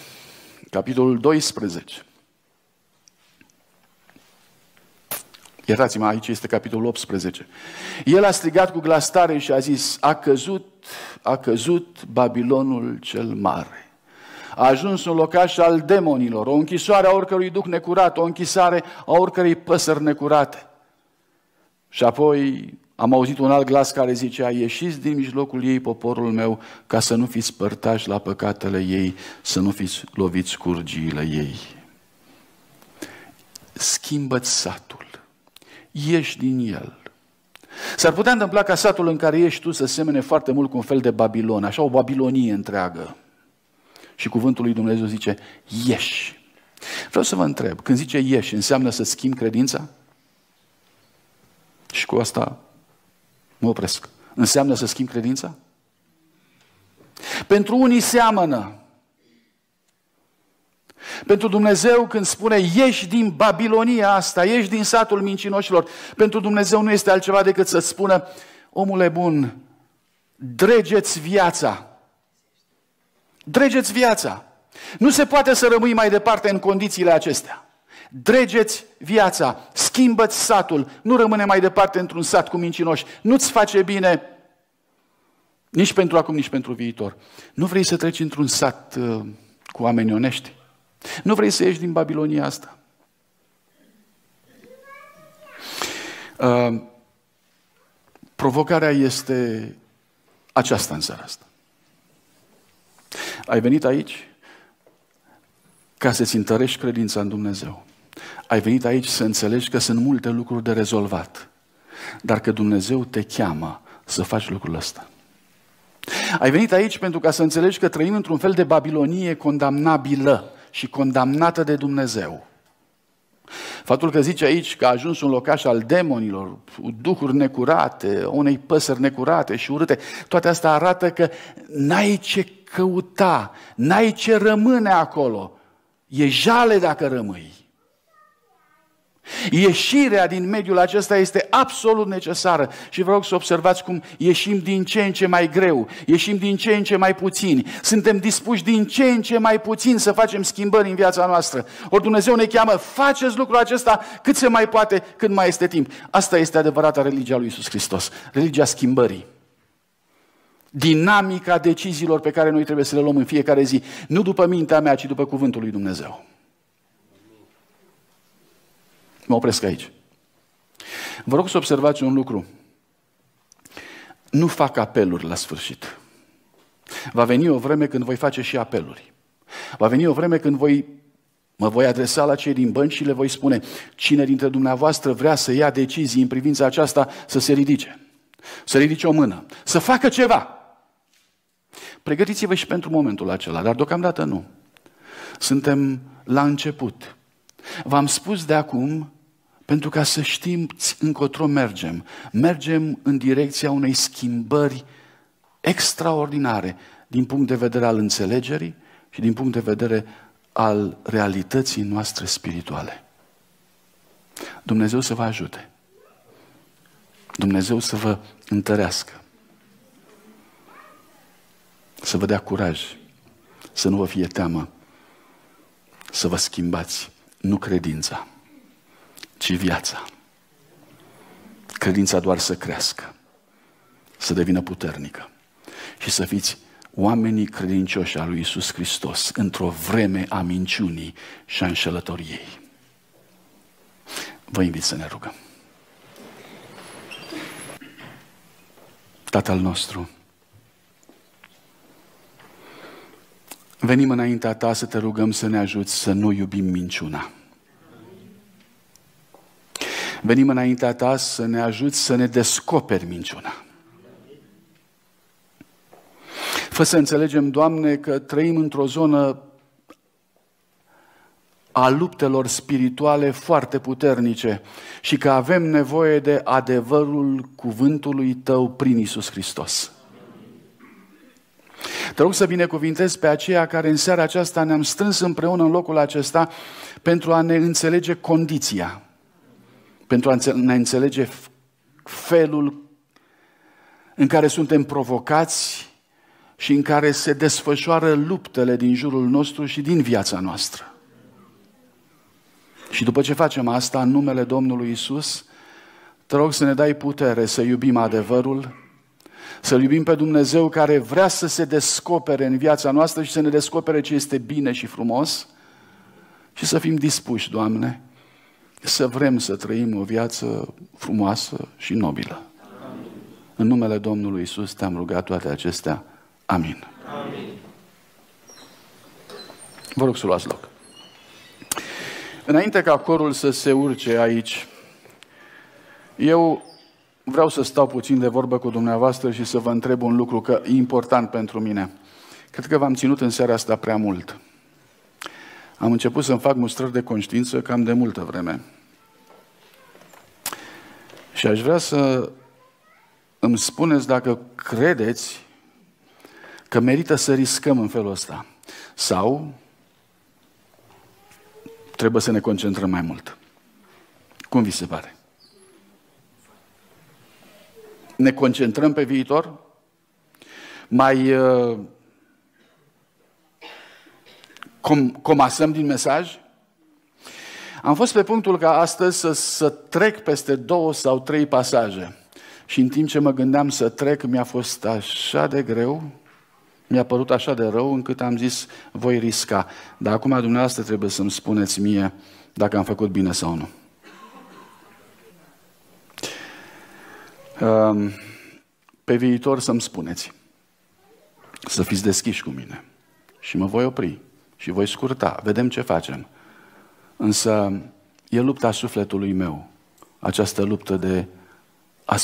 capitolul 12, Iertați-mă, aici este capitolul 18. El a strigat cu glas tare și a zis, a căzut, a căzut Babilonul cel mare. A ajuns un locaș al demonilor, o închisoare a oricărui duc necurat, o închisare a oricărei păsări necurate. Și apoi am auzit un alt glas care zicea, ieșiți din mijlocul ei, poporul meu, ca să nu fiți părtași la păcatele ei, să nu fiți loviți curgiile ei. Schimbă-ți satul, ieși din el. S-ar putea întâmpla ca satul în care ești tu să semene foarte mult cu un fel de Babilon, așa o Babilonie întreagă. Și cuvântul lui Dumnezeu zice, ieși. Vreau să vă întreb, când zice ieși, înseamnă să schimbi credința? Și cu asta Mă opresc. Înseamnă să schimb credința? Pentru unii seamănă. Pentru Dumnezeu când spune ieși din Babilonia asta, ieși din satul mincinoșilor, pentru Dumnezeu nu este altceva decât să spună omule bun, dregeți viața, Dregeți viața. Nu se poate să rămâi mai departe în condițiile acestea. Dregeți viața, schimbă-ți satul, nu rămâne mai departe într-un sat cu mincinoși, nu-ți face bine nici pentru acum, nici pentru viitor. Nu vrei să treci într-un sat uh, cu oameni onești? Nu vrei să ieși din Babilonia asta? Uh, provocarea este aceasta în seara asta. Ai venit aici ca să-ți întărești credința în Dumnezeu. Ai venit aici să înțelegi că sunt multe lucruri de rezolvat, dar că Dumnezeu te cheamă să faci lucrul ăsta. Ai venit aici pentru ca să înțelegi că trăim într-un fel de Babilonie condamnabilă și condamnată de Dumnezeu. Faptul că zice aici că a ajuns un locaș al demonilor, duhuri necurate, unei păsări necurate și urâte, toate astea arată că n-ai ce căuta, n-ai ce rămâne acolo. E jale dacă rămâi. Ieșirea din mediul acesta este absolut necesară și vă rog să observați cum ieșim din ce în ce mai greu, ieșim din ce în ce mai puțini, suntem dispuși din ce în ce mai puțin să facem schimbări în viața noastră. Ori Dumnezeu ne cheamă, faceți lucrul acesta cât se mai poate, când mai este timp. Asta este adevărata religia lui Isus Hristos, religia schimbării. Dinamica deciziilor pe care noi trebuie să le luăm în fiecare zi, nu după mintea mea, ci după cuvântul lui Dumnezeu. Mă opresc aici. Vă rog să observați un lucru. Nu fac apeluri la sfârșit. Va veni o vreme când voi face și apeluri. Va veni o vreme când voi, mă voi adresa la cei din bănci și le voi spune cine dintre dumneavoastră vrea să ia decizii în privința aceasta să se ridice. Să ridice o mână. Să facă ceva. Pregătiți-vă și pentru momentul acela, dar deocamdată nu. Suntem la început. V-am spus de acum pentru ca să știm încotro mergem. Mergem în direcția unei schimbări extraordinare din punct de vedere al înțelegerii și din punct de vedere al realității noastre spirituale. Dumnezeu să vă ajute. Dumnezeu să vă întărească. Să vă dea curaj. Să nu vă fie teamă. Să vă schimbați, nu credința ci viața. Credința doar să crească, să devină puternică și să fiți oamenii credincioși al lui Isus Hristos într-o vreme a minciunii și a înșelătoriei. Vă invit să ne rugăm. Tatăl nostru, venim înaintea Ta să te rugăm să ne ajuți să nu iubim minciuna. Venim înaintea ta să ne ajuți să ne descoperi minciuna. Fă să înțelegem, Doamne, că trăim într-o zonă a luptelor spirituale foarte puternice și că avem nevoie de adevărul cuvântului Tău prin Isus Hristos. Te rog să binecuvintezi pe aceia care în seara aceasta ne-am strâns împreună în locul acesta pentru a ne înțelege condiția pentru a ne înțelege felul în care suntem provocați și în care se desfășoară luptele din jurul nostru și din viața noastră. Și după ce facem asta, în numele Domnului Isus, te rog să ne dai putere să iubim adevărul, să iubim pe Dumnezeu care vrea să se descopere în viața noastră și să ne descopere ce este bine și frumos și să fim dispuși, Doamne, să vrem să trăim o viață frumoasă și nobilă. Amin. În numele Domnului Isus te-am rugat toate acestea. Amin. Amin. Vă rog să luați loc. Înainte ca corul să se urce aici, eu vreau să stau puțin de vorbă cu dumneavoastră și să vă întreb un lucru că e important pentru mine. Cred că v-am ținut în seara asta prea mult. Am început să-mi fac mustrări de conștiință cam de multă vreme. Și aș vrea să îmi spuneți dacă credeți că merită să riscăm în felul ăsta. Sau trebuie să ne concentrăm mai mult. Cum vi se pare? Ne concentrăm pe viitor? Mai uh, com, comasăm din mesaj? Am fost pe punctul ca astăzi să, să trec peste două sau trei pasaje. Și în timp ce mă gândeam să trec, mi-a fost așa de greu, mi-a părut așa de rău, încât am zis, voi risca. Dar acum dumneavoastră trebuie să-mi spuneți mie dacă am făcut bine sau nu. Um, pe viitor să-mi spuneți. Să fiți deschiși cu mine. Și mă voi opri. Și voi scurta. Vedem ce facem. Însă e lupta sufletului meu. Această luptă de a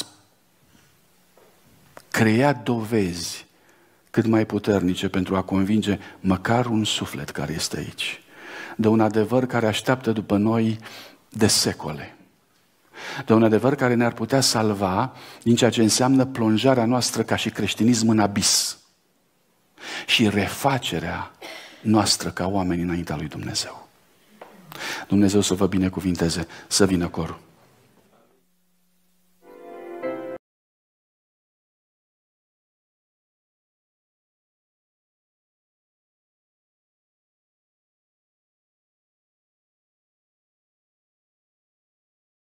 crea dovezi cât mai puternice pentru a convinge măcar un suflet care este aici. De un adevăr care așteaptă după noi de secole de un adevăr care ne-ar putea salva din ceea ce înseamnă plonjarea noastră ca și creștinism în abis și refacerea noastră ca oameni înaintea lui Dumnezeu. Dumnezeu să vă binecuvinteze, să vină corul.